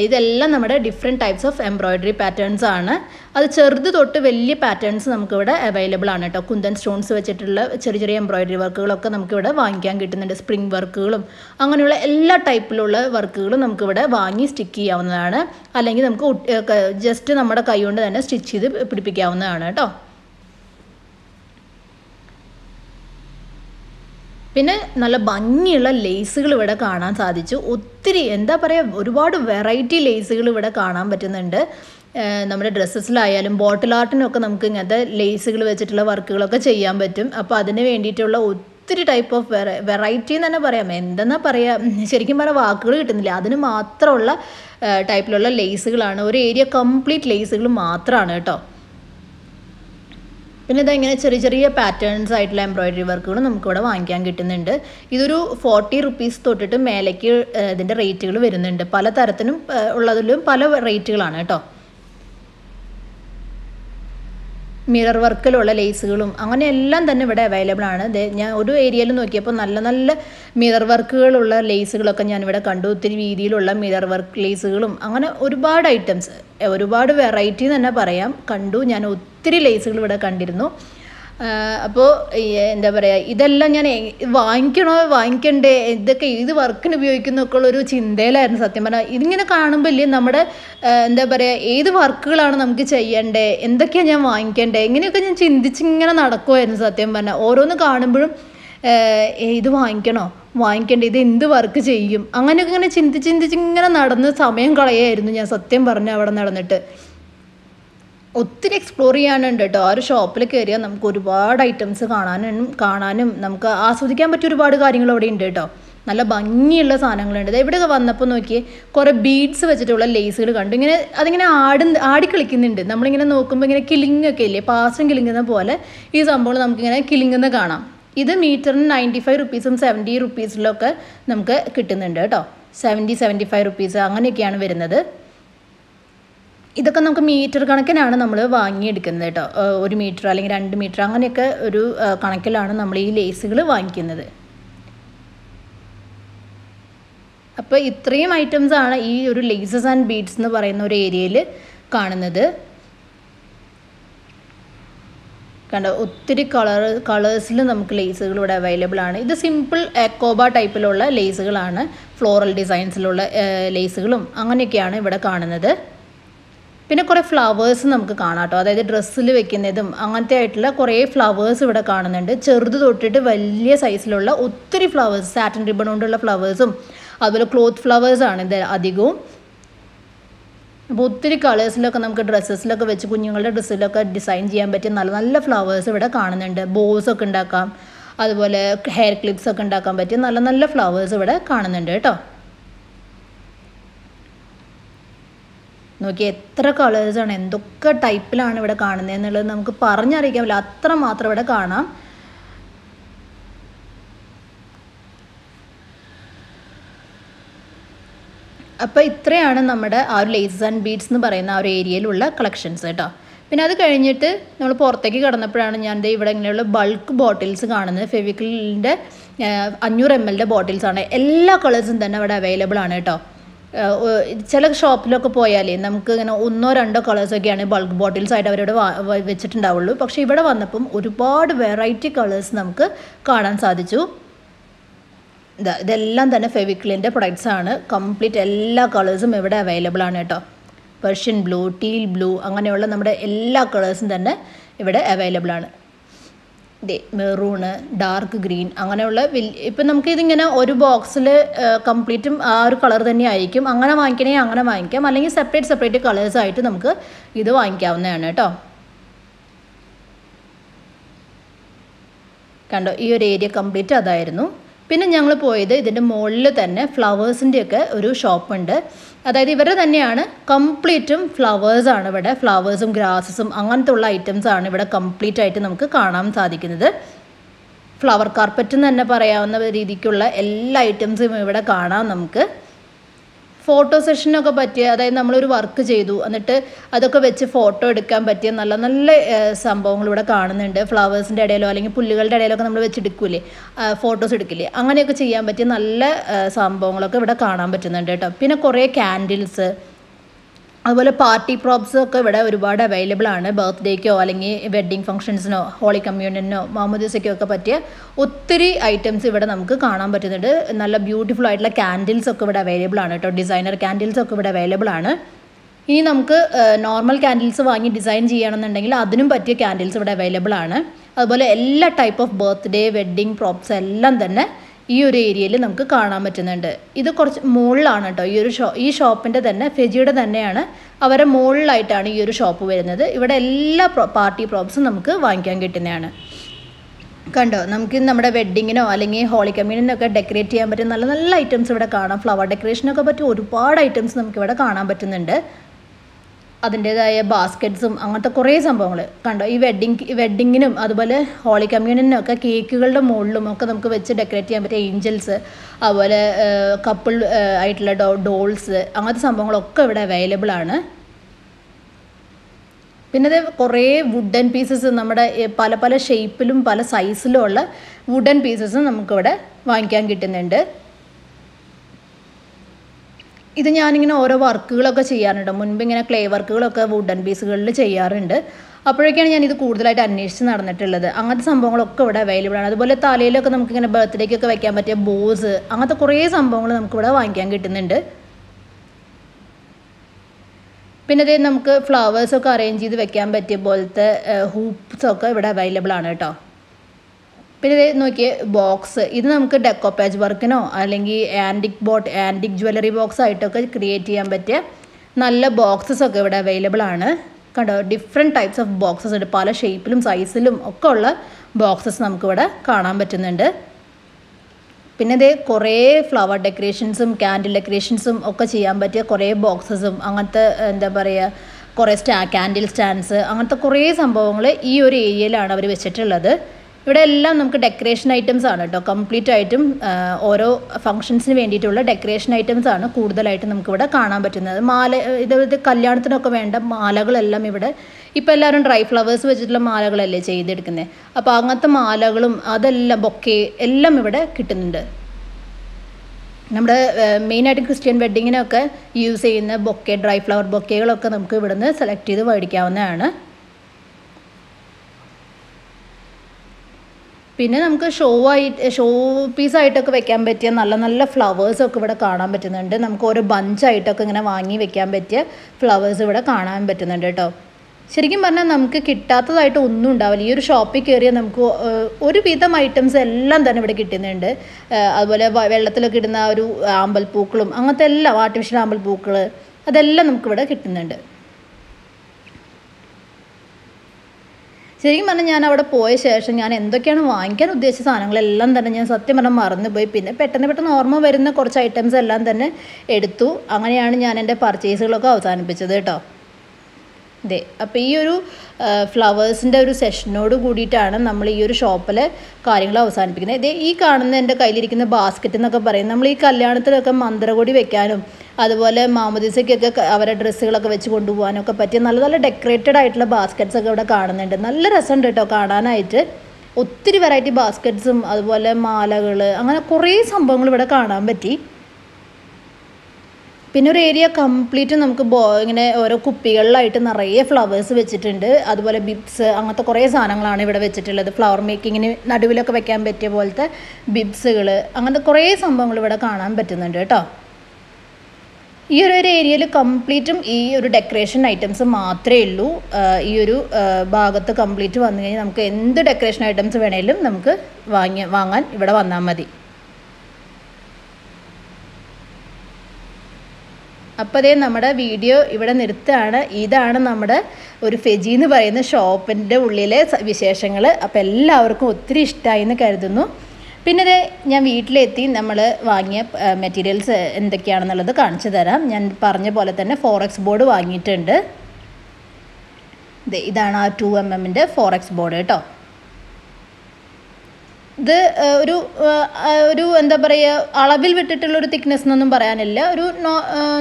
ഇതെല്ലാം നമ്മുടെ different types of embroidery patterns ആണ്. അത് ചെറുത് തൊട്ട് വലിയ പാറ്റേൺസ് നമുക്കിവിടെ അവൈലബിൾ ആണ് കേട്ടോ കുന്തൻ സ്റ്റോൺസ് വെച്ചിട്ടുള്ള ചെറിയ ചെറിയ എംബ്രോയിഡറി വർക്കുകളൊക്കെ നമുക്കിവിടെ വാങ്ങിക്കാൻ കിട്ടുന്നുണ്ട്. സ്പ്രിംഗ് വർക്കുകളും അങ്ങനെയുള്ള എല്ലാ ടൈപ്പിലുള്ള വർക്കുകളും നമുക്കിവിടെ വാങ്ങി സ്റ്റിക്ക് ചെയ്യാവുന്നതാണ്. അല്ലെങ്കിൽ നമുക്ക് ജസ്റ്റ് നമ്മുടെ കൈ കൊണ്ട് തന്നെ സ്റ്റിച്ച് ചെയ്ത് പിടിപ്പിക്കാവുന്നതാണ് കേട്ടോ പിന്നെ നല്ല ഭംഗിയുള്ള ലേസുകൾ ഇവിടെ കാണാൻ സാധിച്ചു. ഒത്തിരി എന്താ പറയുക ഒരുപാട് വെറൈറ്റി ലേസുകൾ ഇവിടെ കാണാൻ പറ്റുന്നുണ്ട്. നമ്മുടെ ഡ്രസ്സസിലായാലും ബോട്ടിൽ ആർട്ടിനൊക്കെ നമുക്ക് ഇങ്ങനത്തെ ലേസുകൾ വെച്ചിട്ടുള്ള വർക്കുകളൊക്കെ ചെയ്യാൻ പറ്റും. അപ്പോൾ അതിന് വേണ്ടിയിട്ടുള്ള ഒത്തിരി ടൈപ്പ് ഓഫ് വെറ വെറൈറ്റി എന്ന് തന്നെ പറയാം. എന്തെന്നാ പറയുക ശരിക്കും പറഞ്ഞാൽ വാക്കുകൾ കിട്ടുന്നില്ല. അതിന് മാത്രമുള്ള ടൈപ്പിലുള്ള ലേസുകളാണ് ഒരു ഏരിയ കംപ്ലീറ്റ് ലേസുകൾ മാത്രമാണ് കേട്ടോ. പിന്നെ ഇതെങ്ങനെ ചെറിയ ചെറിയ പാറ്റേൺസ് ആയിട്ടുള്ള എംബ്രോയിഡറി വർക്കുകൾ നമുക്കിവിടെ വാങ്ങിക്കാൻ കിട്ടുന്നുണ്ട്. ഇതൊരു ഫോർട്ടി റുപ്പീസ് തൊട്ടിട്ട് മേലേക്ക് ഇതിന്റെ റേറ്റുകൾ വരുന്നുണ്ട്. പല തരത്തിനും ഉള്ളതിലും പല റേറ്റുകളാണ് കേട്ടോ. മിറർ വർക്കിലുള്ള ലേസുകളും അങ്ങനെ എല്ലാം തന്നെ ഇവിടെ അവൈലബിൾ ആണ്. ഞാൻ ഒരു ഏരിയയിൽ നോക്കിയപ്പോൾ നല്ല നല്ല മിറർ വർക്കുകളുള്ള ലേസുകളൊക്കെ ഞാൻ ഇവിടെ കണ്ടു. ഒത്തിരി രീതിയിലുള്ള മിറർ വർക്ക് ലേസുകളും. അങ്ങനെ ഒരുപാട് ഐറ്റംസ് ഒരുപാട് വെറൈറ്റി തന്നെ പറയാം. കണ്ടു ഞാൻ ഒത്തിരി ലേസുകൾ ഇവിടെ കണ്ടിരുന്നു. അപ്പോൾ എന്താ പറയുക ഇതെല്ലാം ഞാൻ വാങ്ങിക്കണോ വാങ്ങിക്കണ്ടേ ഇതൊക്കെ ഏത് വർക്കിന് ഉപയോഗിക്കുന്നൊക്കെ ഉള്ളൊരു ചിന്തയിലായിരുന്നു സത്യം പറഞ്ഞാൽ ഇതിങ്ങനെ കാണുമ്പോൾ ഇല്ലേ നമ്മുടെ എന്താ പറയുക ഏത് വർക്കുകളാണ് നമുക്ക് ചെയ്യേണ്ടേ എന്തൊക്കെയാണ് ഞാൻ വാങ്ങിക്കേണ്ടേ ഇങ്ങനെയൊക്കെ ഞാൻ ചിന്തിച്ചിങ്ങനെ നടക്കുമായിരുന്നു സത്യം പറഞ്ഞാൽ ഓരോന്ന് കാണുമ്പോഴും ഇത് വാങ്ങിക്കണോ വാങ്ങിക്കേണ്ട ഇത് എന്ത് വർക്ക് ചെയ്യും അങ്ങനെയൊക്കെ ഇങ്ങനെ ചിന്തിച്ച് ചിന്തിച്ച് ഇങ്ങനെ നടന്ന് സമയം കളയായിരുന്നു ഞാൻ സത്യം പറഞ്ഞു അവിടെ നടന്നിട്ട്. ഒത്തിരി എക്സ്പ്ലോർ ചെയ്യാനുണ്ട് കേട്ടോ ആ ഒരു ഷോപ്പിൽ കയറിയാൽ നമുക്ക് ഒരുപാട് ഐറ്റംസ് കാണാനും കാണാനും നമുക്ക് ആസ്വദിക്കാൻ പറ്റിയ ഒരുപാട് കാര്യങ്ങൾ അവിടെ ഉണ്ട് കേട്ടോ നല്ല ഭംഗിയുള്ള സാധനങ്ങളുണ്ട്. ഇവിടെയൊക്കെ വന്നപ്പോൾ നോക്കി കുറേ ബീഡ്സ് വെച്ചിട്ടുള്ള ലേസുകൾ കണ്ടു. ഇങ്ങനെ അതിങ്ങനെ ആടി ആടി കളിക്കുന്നുണ്ട്. നമ്മളിങ്ങനെ നോക്കുമ്പോൾ ഇങ്ങനെ കിളിങ്ങൊക്കെ ഇല്ലേ? പാസം കിളിങ്ങുന്ന പോലെ ഈ സംഭവം നമുക്കിങ്ങനെ കിളിങ്ങുന്ന കാണാം. ഇത് മീറ്ററിന് നയന്റി ഫൈവ് റുപ്പീസും സെവന്റി റുപ്പീസിലൊക്കെ നമുക്ക് കിട്ടുന്നുണ്ട് കേട്ടോ സെവന്റി സെവന്റി ഫൈവ് റുപ്പീസ് അങ്ങനെയൊക്കെയാണ് വരുന്നത്. ഇതൊക്കെ നമുക്ക് മീറ്റർ കണക്കിനാണ് നമ്മൾ വാങ്ങിയെടുക്കുന്നത് കേട്ടോ. ഒരു മീറ്റർ അല്ലെങ്കിൽ രണ്ട് മീറ്റർ അങ്ങനെയൊക്കെ ഒരു കണക്കിലാണ് നമ്മൾ ഈ ലേസുകൾ വാങ്ങിക്കുന്നത്. അപ്പോൾ ഇത്രയും ഐറ്റംസ് ആണ് ഈ ഒരു ലേസസ് ആൻഡ് ബീഡ്സ് എന്ന് പറയുന്ന ഒരു ഏരിയയിൽ കാണുന്നത്. കണ്ട? ഒത്തിരി കളർ കളേഴ്സിൽ നമുക്ക് ലേസുകൾ ഇവിടെ അവൈലബിൾ ആണ്. ഇത് സിമ്പിൾ എക്കോബ ടൈപ്പിലുള്ള ലേസുകളാണ് ഫ്ലോറൽ ഡിസൈൻസിലുള്ള ലേസുകളും അങ്ങനെയൊക്കെയാണ് ഇവിടെ കാണുന്നത്. പിന്നെ കുറേ ഫ്ലവേഴ്സ് നമുക്ക് കാണാം കേട്ടോ അതായത് ഡ്രസ്സിൽ വെക്കുന്നതും അങ്ങനത്തെ ആയിട്ടുള്ള കുറേ ഫ്ലവേഴ്സ് ഇവിടെ കാണുന്നുണ്ട്. ചെറുത് തൊട്ടിട്ട് വലിയ സൈസിലുള്ള ഒത്തിരി ഫ്ലവേഴ്സ് സാറ്റൻ റിബൺ കൊണ്ടുള്ള ഫ്ലവേഴ്സും അതുപോലെ ക്ലോത്ത് ഫ്ലവേഴ്സാണ് ഇത് അധികവും. അപ്പോൾ ഒത്തിരി കളേഴ്സിലൊക്കെ നമുക്ക് ഡ്രസ്സസിലൊക്കെ വെച്ച് കുഞ്ഞുങ്ങളുടെ ഡ്രസ്സിലൊക്കെ ഡിസൈൻ ചെയ്യാൻ പറ്റിയ നല്ല നല്ല ഫ്ലവേഴ്സ് ഇവിടെ കാണുന്നുണ്ട്. ബോസ് ഒക്കെ ഉണ്ടാക്കാം. അതുപോലെ ഹെയർ ക്ലിപ്സ് ഒക്കെ ഉണ്ടാക്കാൻ പറ്റിയ നല്ല നല്ല ഫ്ലവേഴ്സ് ഇവിടെ കാണുന്നുണ്ട് കേട്ടോ. നോക്കി എത്ര കളേഴ്സാണ് എന്തൊക്കെ ടൈപ്പിലാണ് ഇവിടെ കാണുന്നത് എന്നുള്ളത് നമുക്ക് പറഞ്ഞറിയിക്കാൻ പറ്റില്ല. അത്ര മാത്രം ഇവിടെ കാണാം. അപ്പോൾ ഇത്രയാണ് നമ്മുടെ ആ ഒരു ലേസസ് ആൻഡ് ബീഡ്സ് എന്ന് പറയുന്ന ആ ഒരു ഏരിയയിലുള്ള കളക്ഷൻസ് കേട്ടോ. പിന്നെ അത് കഴിഞ്ഞിട്ട് നമ്മൾ പുറത്തേക്ക് കടന്നപ്പോഴാണ് ഞാൻ ഇവിടെ ഇങ്ങനെയുള്ള ബൾക്ക് ബോട്ടിൽസ് കാണുന്നത്. ഫെവിക്രിലിന്റെ അഞ്ഞൂറ് എം എല്ലിന്റെ ബോട്ടിൽസാണ് എല്ലാ കളേഴ്സും തന്നെ അവിടെ അവൈലബിൾ ആണ് കേട്ടോ. ചില ഷോപ്പിലൊക്കെ പോയാലേ നമുക്ക് ഇങ്ങനെ ഒന്നോ രണ്ടോ കളേഴ്സൊക്കെയാണ് ബൾക്ക് ബോട്ടിൽസ് ആയിട്ട് അവരോട് വെച്ചിട്ടുണ്ടാവുള്ളൂ. പക്ഷെ ഇവിടെ വന്നപ്പം ഒരുപാട് വെറൈറ്റി കളേഴ്സ് നമുക്ക് കാണാൻ സാധിച്ചു. ഇതാ ഇതെല്ലാം തന്നെ ഫെവിക്ലിന്റെ പ്രൊഡക്ട്സ് ആണ്. കംപ്ലീറ്റ് എല്ലാ കളേഴ്സും ഇവിടെ അവൈലബിൾ ആണ് കേട്ടോ. പെർഷ്യൻ ബ്ലൂ ടീൽ ബ്ലൂ അങ്ങനെയുള്ള നമ്മുടെ എല്ലാ കളേഴ്സും തന്നെ ഇവിടെ അവൈലബിൾ ആണ്. മെറൂണ് ഡാർക്ക് ഗ്രീൻ അങ്ങനെയുള്ള വലിയ ഇപ്പം നമുക്കിതിങ്ങനെ ഒരു ബോക്സിൽ കംപ്ലീറ്റും ആ ഒരു കളർ തന്നെ ആയിരിക്കും. അങ്ങനെ വാങ്ങിക്കണേ അങ്ങനെ വാങ്ങിക്കാം. അല്ലെങ്കിൽ സെപ്പറേറ്റ് സെപ്പറേറ്റ് കളേഴ്സ് ആയിട്ട് നമുക്ക് ഇത് വാങ്ങിക്കാവുന്നതാണ് കേട്ടോ. കണ്ടോ ഈ ഒരു ഏരിയ കംപ്ലീറ്റ് അതായിരുന്നു. പിന്നെ ഞങ്ങൾ പോയത് ഇതിന്റെ മുകളിൽ തന്നെ ഫ്ലവേഴ്സിന്റെയൊക്കെ ഒരു ഷോപ്പുണ്ട് അതായത് ഇവരുടെ തന്നെയാണ് കംപ്ലീറ്റും ഫ്ലവേഴ്സ് ആണ് ഇവിടെ. ഫ്ലവേഴ്സും ഗ്രാസസും അങ്ങനത്തെ ഉള്ള ആണ് ഇവിടെ കംപ്ലീറ്റ് ആയിട്ട് നമുക്ക് കാണാൻ സാധിക്കുന്നത്. ഫ്ലവർ കാർപ്പറ്റ് എന്ന് തന്നെ പറയാവുന്ന രീതിക്കുള്ള എല്ലാ ഐറ്റംസും ഇവിടെ കാണാം നമുക്ക്. ഫോട്ടോ സെഷനൊക്കെ പറ്റിയ അതായത് നമ്മളൊരു വർക്ക് ചെയ്തു. എന്നിട്ട് അതൊക്കെ വെച്ച് ഫോട്ടോ എടുക്കാൻ പറ്റിയ നല്ല നല്ല സംഭവങ്ങൾ ഇവിടെ കാണുന്നുണ്ട്. ഫ്ലവേഴ്സിന്റെ ഇടയിലോ അല്ലെങ്കിൽ പുല്ലുകളുടെ ഇടയിലൊക്കെ നമ്മൾ വെച്ചെടുക്കൂലേ ഫോട്ടോസ് എടുക്കില്ലേ? അങ്ങനെയൊക്കെ ചെയ്യാൻ പറ്റിയ നല്ല സംഭവങ്ങളൊക്കെ ഇവിടെ കാണാൻ പറ്റുന്നുണ്ട് കേട്ടോ. പിന്നെ കുറേ ക്യാൻഡിൽസ് അതുപോലെ പാർട്ടി പ്രോപ്സ് ഒക്കെ ഇവിടെ ഒരുപാട് അവൈലബിൾ ആണ്. ബർത്ത്ഡേക്കോ അല്ലെങ്കിൽ വെഡ്ഡിങ് ഫംഗ്ഷൻസിനോ ഹോളി കമ്മ്യൂണിനോ മാമോദിസയ്ക്കോ ഒക്കെ പറ്റിയ ഒത്തിരി ഐറ്റംസ് ഇവിടെ നമുക്ക് കാണാൻ പറ്റുന്നുണ്ട്. നല്ല ബ്യൂട്ടിഫുൾ ആയിട്ടുള്ള ക്യാൻഡിൽസ് ഒക്കെ ഇവിടെ അവൈലബിൾ ആണ് കേട്ടോ. ഡിസൈനർ ക്യാൻഡിൽസ് ഒക്കെ ഇവിടെ അവൈലബിൾ ആണ്. ഇനി നമുക്ക് നോർമൽ ക്യാൻഡിൽസ് വാങ്ങി ഡിസൈൻ ചെയ്യണമെന്നുണ്ടെങ്കിൽ അതിനും പറ്റിയ ക്യാൻഡിൽസ് ഇവിടെ അവൈലബിൾ ആണ്. അതുപോലെ എല്ലാ type of birthday wedding props എല്ലാം തന്നെ ഈ ഒരു ഏരിയയിൽ നമുക്ക് കാണാൻ പറ്റുന്നുണ്ട്. ഇത് കുറച്ച് മുകളിലാണ് കേട്ടോ. ഈ ഒരു ഷോ ഈ ഷോപ്പിന്റെ തന്നെ ഫെജിയുടെ തന്നെയാണ് അവരെ മുകളിലായിട്ടാണ് ഈ ഒരു ഷോപ്പ് വരുന്നത്. ഇവിടെ എല്ലാ പാർട്ടി പ്രോപ്സും നമുക്ക് വാങ്ങിക്കാൻ കിട്ടുന്നതാണ്. കണ്ടോ? നമുക്ക് നമ്മുടെ വെഡ്ഡിങ്ങിനോ അല്ലെങ്കിൽ ഹോളി കമ്മ്യൂണിനൊക്കെ ഡെക്കറേറ്റ് ചെയ്യാൻ പറ്റുന്ന നല്ല നല്ല ഐറ്റംസ് ഇവിടെ കാണാം. ഫ്ലവർ ഡെക്കറേഷനൊക്കെ പറ്റിയ ഒരുപാട് ഐറ്റംസ് നമുക്ക് ഇവിടെ കാണാൻ പറ്റുന്നുണ്ട്. അതിന്റേതായ ബാസ്ക്കറ്റ്സും അങ്ങനത്തെ കുറേ സംഭവങ്ങൾ കണ്ടോ? ഈ വെഡ്ഡിങ് വെഡ്ഡിങ്ങിനും അതുപോലെ ഹോളി കമ്മ്യൂണിനും ഒക്കെ കേക്കുകളുടെ മുകളിലും ഒക്കെ നമുക്ക് വെച്ച് ഡെക്കറേറ്റ് ചെയ്യാൻ പറ്റിയ ഏഞ്ചൽസ് അതുപോലെ കപ്പിൾ ആയിട്ടുള്ള ഡോ ഡോൾസ് അങ്ങനത്തെ സംഭവങ്ങളൊക്കെ ഇവിടെ അവൈലബിൾ ആണ്. പിന്നെ ഇത് കുറേ വുഡൻ പീസസ് നമ്മുടെ പല പല ഷേപ്പിലും പല സൈസിലും ഉള്ള വുഡൻ പീസസ് നമുക്കിവിടെ വാങ്ങിക്കാൻ കിട്ടുന്നുണ്ട്. ഇത് ഞാനിങ്ങനെ ഓരോ വർക്കുകളൊക്കെ ചെയ്യാറുണ്ട്. മുൻപ് ഇങ്ങനെ ക്ലേ വർക്കുകളൊക്കെ വുഡൻ പീസുകളിൽ ചെയ്യാറുണ്ട്. അപ്പോഴൊക്കെയാണ് ഞാനിത് കൂടുതലായിട്ട് അന്വേഷിച്ച് നടന്നിട്ടുള്ളത്. അങ്ങനത്തെ സംഭവങ്ങളൊക്കെ ഇവിടെ അവൈലബിൾ ആണ്. അതുപോലെ തലയിലൊക്കെ നമുക്കിങ്ങനെ ബർത്ത്ഡേക്കൊക്കെ വയ്ക്കാൻ പറ്റിയ ബോസ് അങ്ങനത്തെ കുറേ സംഭവങ്ങൾ നമുക്കിവിടെ വാങ്ങിക്കാൻ കിട്ടുന്നുണ്ട്. പിന്നെ അതേ നമുക്ക് ഫ്ലവേഴ്സൊക്കെ അറേഞ്ച് ചെയ്ത് വെക്കാൻ പറ്റിയ പോലത്തെ ഹൂപ്സ് ഒക്കെ ഇവിടെ അവൈലബിൾ ആണ് കേട്ടോ. പിന്നെ ഇത് നോക്കിയേ ബോക്സ് ഇത് നമുക്ക് ഡെക്കോ പാച്ച് വർക്കിനോ അല്ലെങ്കിൽ antique boat antique jewellery box ആയിട്ടൊക്കെ ക്രിയേറ്റ് ചെയ്യാൻ പറ്റിയ നല്ല ബോക്സസ് ഒക്കെ ഇവിടെ അവൈലബിൾ ആണ്. കണ്ടോ? ഡിഫറെന്റ് ടൈപ്സ് ഓഫ് ബോക്സസ് ഉണ്ട്. പല ഷേപ്പിലും സൈസിലും ഒക്കെ ഉള്ള ബോക്സസ് നമുക്കിവിടെ കാണാൻ പറ്റുന്നുണ്ട്. പിന്നെ ഇതേ കുറേ ഫ്ലവർ ഡെക്കറേഷൻസും ക്യാൻഡിൽ ഡെക്കറേഷൻസും ഒക്കെ ചെയ്യാൻ പറ്റിയ കുറേ ബോക്സസും അങ്ങനത്തെ എന്താ പറയുക കുറേ സ്റ്റാ ക്യാൻഡിൽ സ്റ്റാൻഡ്സ് അങ്ങനത്തെ കുറേ സംഭവങ്ങൾ ഈ ഒരു ഏരിയയിലാണ് അവർ വെച്ചിട്ടുള്ളത്. ഇവിടെ എല്ലാം നമുക്ക് ഡെക്കറേഷൻ ഐറ്റംസ് ആണ് കേട്ടോ കംപ്ലീറ്റ് ആയിട്ടും ഓരോ ഫംഗ്ഷൻസിന് വേണ്ടിയിട്ടുള്ള ഡെക്കറേഷൻ ഐറ്റംസ് ആണ് കൂടുതലായിട്ട് നമുക്കിവിടെ കാണാൻ പറ്റുന്നത്. മാല ഇത് ഇത് കല്യാണത്തിനൊക്കെ വേണ്ട മാലകളെല്ലാം ഇവിടെ ഇപ്പോൾ എല്ലാവരും ഡ്രൈ ഫ്ലവേഴ്സ് വെച്ചിട്ടുള്ള മാലകളല്ലേ ചെയ്തെടുക്കുന്നത് അപ്പോൾ അങ്ങനത്തെ മാലകളും അതെല്ലാം ബൊക്കെ എല്ലാം ഇവിടെ കിട്ടുന്നുണ്ട്. നമ്മുടെ മെയിനായിട്ട് ക്രിസ്ത്യൻ വെഡ്ഡിങ്ങിനൊക്കെ യൂസ് ചെയ്യുന്ന ബൊക്കെ ഡ്രൈ ഫ്ലവർ ബൊക്കെകളൊക്കെ നമുക്ക് ഇവിടുന്ന് സെലക്ട് ചെയ്ത് മേടിക്കാവുന്നതാണ്. പിന്നെ നമുക്ക് ഷോ ആയിട്ട് ഷോ പീസായിട്ടൊക്കെ വെക്കാൻ പറ്റിയ നല്ല നല്ല ഫ്ലവേഴ്സൊക്കെ ഇവിടെ കാണാൻ പറ്റുന്നുണ്ട്. നമുക്ക് ഓരോ ബഞ്ചായിട്ടൊക്കെ ഇങ്ങനെ വാങ്ങി വെക്കാൻ പറ്റിയ ഫ്ലവേഴ്സ് ഇവിടെ കാണാൻ പറ്റുന്നുണ്ട് കേട്ടോ. ശരിക്കും പറഞ്ഞാൽ നമുക്ക് കിട്ടാത്തതായിട്ട് ഒന്നും ഉണ്ടാവില്ല. ഈ ഒരു ഷോപ്പിൽ കയറിയാൽ നമുക്ക് ഒരുവിധം ഐറ്റംസ് എല്ലാം തന്നെ ഇവിടെ കിട്ടുന്നുണ്ട്. അതുപോലെ വെള്ളത്തിലൊക്കെ ഇടുന്ന ആ ഒരു ആമ്പൽപ്പൂക്കളും അങ്ങനത്തെ എല്ലാം ആർട്ടിഫിഷ്യൽ ആമ്പൽ പൂക്കൾ അതെല്ലാം നമുക്കിവിടെ കിട്ടുന്നുണ്ട്. ശരിക്കും പറഞ്ഞാൽ ഞാൻ അവിടെ പോയ ശേഷം ഞാൻ എന്തൊക്കെയാണ് വാങ്ങിക്കാൻ ഉദ്ദേശിച്ച സാധനങ്ങളെല്ലാം തന്നെ ഞാൻ സത്യം പറഞ്ഞാൽ മറന്നുപോയി. പിന്നെ പെട്ടെന്ന് പെട്ടെന്ന് ഓർമ്മ വരുന്ന കുറച്ച് ഐറ്റംസ് എല്ലാം തന്നെ എടുത്തു. അങ്ങനെയാണ് ഞാൻ എന്റെ പർച്ചേസുകളൊക്കെ അവസാനിപ്പിച്ചത് കേട്ടോ. അതെ അപ്പോൾ ഈ ഒരു ഫ്ലവേഴ്സിന്റെ ഒരു സെഷനോട് കൂടിയിട്ടാണ് നമ്മൾ ഈ ഒരു ഷോപ്പിലെ കാര്യങ്ങൾ അവസാനിപ്പിക്കുന്നത്. ഇതേ ഈ കാണുന്ന എന്റെ കയ്യിലിരിക്കുന്ന ബാസ്ക്കറ്റ് എന്നൊക്കെ പറയും. നമ്മൾ ഈ കല്യാണത്തിലൊക്കെ മന്ത്രകൊടി വെക്കാനും അതുപോലെ മാമോദിസയ്ക്കൊക്കെ അവരുടെ ഡ്രസ്സുകളൊക്കെ വെച്ച് കൊണ്ടുപോകാനൊക്കെ പറ്റിയ നല്ല നല്ല ഡെക്കറേറ്റഡ് ആയിട്ടുള്ള ബാസ്ക്കറ്റ്സ് ഒക്കെ ഇവിടെ കാണുന്നുണ്ട്. നല്ല രസമുണ്ട് കേട്ടോ കാണാനായിട്ട്. ഒത്തിരി വെറൈറ്റി ബാസ്ക്കറ്റ്സും അതുപോലെ മാലകൾ അങ്ങനെ കുറേ സംഭവങ്ങൾ ഇവിടെ കാണാൻ പറ്റി. പിന്നെ ഒരു ഏരിയ കംപ്ലീറ്റ് നമുക്ക് ബോ ഇങ്ങനെ ഓരോ കുപ്പികളിലായിട്ട് നിറയെ ഫ്ലവേഴ്സ് വെച്ചിട്ടുണ്ട്. അതുപോലെ ബിബ്സ് അങ്ങനത്തെ കുറേ സാധനങ്ങളാണ് ഇവിടെ വെച്ചിട്ടുള്ളത്. ഫ്ലവർ മേക്കിങ്ങിന് നടുവിലൊക്കെ വെക്കാൻ പറ്റിയ പോലത്തെ ബിബ്സുകൾ അങ്ങനത്തെ കുറേ സംഭവങ്ങൾ ഇവിടെ കാണാൻ പറ്റുന്നുണ്ട് കേട്ടോ. ഈ ഒരു ഒരു ഏരിയയിൽ കംപ്ലീറ്റും ഈ ഒരു ഡെക്കറേഷൻ ഐറ്റംസ് മാത്രമേ ഉള്ളൂ. ഈ ഒരു ഭാഗത്ത് കംപ്ലീറ്റ് വന്നു കഴിഞ്ഞാൽ നമുക്ക് എന്ത് ഡെക്കറേഷൻ ഐറ്റംസ് വേണേലും നമുക്ക് വാങ്ങി വാങ്ങാൻ ഇവിടെ വന്നാൽ മതി. അപ്പോൾ അതേ നമ്മുടെ വീഡിയോ ഇവിടെ നിർത്തുകയാണ്. ഇതാണ് നമ്മുടെ ഒരു ഫെജി എന്ന് പറയുന്ന ഷോപ്പിന്റെ ഉള്ളിലെ വിശേഷങ്ങൾ അപ്പോൾ എല്ലാവർക്കും ഒത്തിരി ഇഷ്ടമായി എന്ന് കരുതുന്നു. പിന്നെ ദേ ഞാൻ വീട്ടിലെത്തി നമ്മൾ വാങ്ങിയ മെറ്റീരിയൽസ് എന്തൊക്കെയാണെന്നുള്ളത് കാണിച്ചു തരാം. ഞാൻ പറഞ്ഞ പോലെ തന്നെ ഫോറക്സ് ബോർഡ് വാങ്ങിയിട്ടുണ്ട്. ഇതാണ് ആ ടു എം എമ്മിന്റെ ഫോറക്സ് ബോർഡ് കേട്ടോ ഇത് ഒരു ഒരു എന്താ പറയുക അളവിൽ വിട്ടിട്ടുള്ള ഒരു തിക്നെസ് എന്നൊന്നും പറയാനില്ല. ഒരു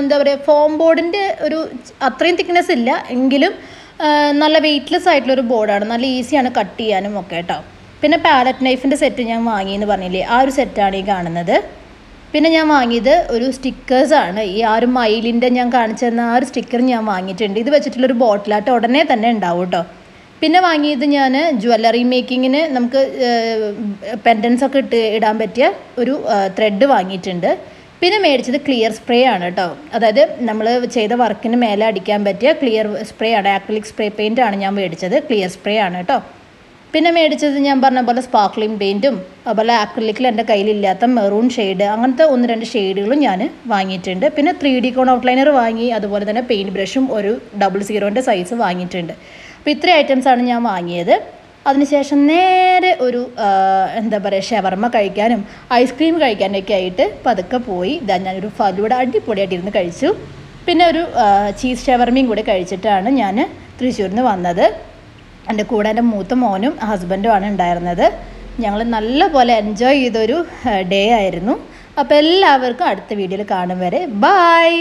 എന്താ പറയുക ഫോം ബോർഡിന്റെ ഒരു അത്രയും തിക്നെസ് ഇല്ല. എങ്കിലും നല്ല വെയ്റ്റ്ലെസ് ആയിട്ടുള്ളൊരു ബോർഡാണ് നല്ല ഈസിയാണ് കട്ട് ചെയ്യാനും ഒക്കെ കേട്ടോ പിന്നെ പാലറ്റ് നൈഫിന്റെ സെറ്റ് ഞാൻ വാങ്ങിയെന്ന് പറഞ്ഞില്ലേ? ആ ഒരു സെറ്റാണ് ഈ കാണുന്നത്. പിന്നെ ഞാൻ വാങ്ങിയത് ഒരു സ്റ്റിക്കേഴ്സാണ് ഈ ആ ഒരു മയിലിന്റെ ഞാൻ കാണിച്ചു തന്ന ആ ഒരു സ്റ്റിക്കർ ഞാൻ വാങ്ങിയിട്ടുണ്ട്. ഇത് വെച്ചിട്ടുള്ളൊരു ബോട്ടിലായിട്ട് ഉടനെ തന്നെ ഉണ്ടാവും കേട്ടോ പിന്നെ വാങ്ങിയത് ഞാൻ ജ്വല്ലറി മേക്കിങ്ങിന് നമുക്ക് പെൻഡൻസ് ഒക്കെ ഇട്ട് ഇടാൻ പറ്റിയ ഒരു ത്രെഡ് വാങ്ങിയിട്ടുണ്ട്. പിന്നെ മേടിച്ചത് ക്ലിയർ സ്പ്രേ ആണ് കേട്ടോ അതായത് നമ്മൾ ചെയ്ത വർക്കിന് മേലെ അടിക്കാൻ പറ്റിയ ക്ലിയർ സ്പ്രേ ആണ്. ആക്രിലിക് സ്പ്രേ പെയിന്റ് ആണ് ഞാൻ മേടിച്ചത്. ക്ലിയർ സ്പ്രേ ആണ് കേട്ടോ പിന്നെ മേടിച്ചത് ഞാൻ പറഞ്ഞ പോലെ സ്പാർക്ലിംഗ് പെയിന്റും അതുപോലെ ആക്രിലിക്കിൽ എന്റെ കയ്യിലില്ലാത്ത മെറൂൺ ഷെയ്ഡ് അങ്ങനത്തെ ഒന്ന് രണ്ട് ഷെയ്ഡുകളും ഞാൻ വാങ്ങിയിട്ടുണ്ട്. പിന്നെ ത്രീ ഡി കോൺ ഔട്ട്ലൈനർ വാങ്ങി അതുപോലെ തന്നെ പെയിന്റ് ബ്രഷും ഒരു ഡബിൾ സീറോന്റെ സൈസ് വാങ്ങിയിട്ടുണ്ട്. അപ്പോൾ ഇത്രയും ഐറ്റംസാണ് ഞാൻ വാങ്ങിയത്. അതിനുശേഷം നേരെ ഒരു എന്താ പറയുക ഷവർമ്മ കഴിക്കാനും ഐസ്ക്രീം കഴിക്കാനൊക്കെ ആയിട്ട് പതുക്കെ പോയി. ഇതാ ഞാനൊരു ഫലൂട അടിപൊളിയായിട്ട് ഇരുന്ന് കഴിച്ചു. പിന്നെ ഒരു ചീസ് ഷവർമ്മയും കൂടി കഴിച്ചിട്ടാണ് ഞാൻ തൃശ്ശൂരിൽ നിന്ന് വന്നത്. എന്റെ കൂടെ എന്റെ മൂത്ത മോനും ഹസ്ബൻഡുമാണ് ഉണ്ടായിരുന്നത്. ഞങ്ങൾ നല്ലപോലെ എൻജോയ് ചെയ്തൊരു ഡേ ആയിരുന്നു. അപ്പോൾ എല്ലാവർക്കും അടുത്ത വീഡിയോയിൽ കാണും വരെ. ബായ്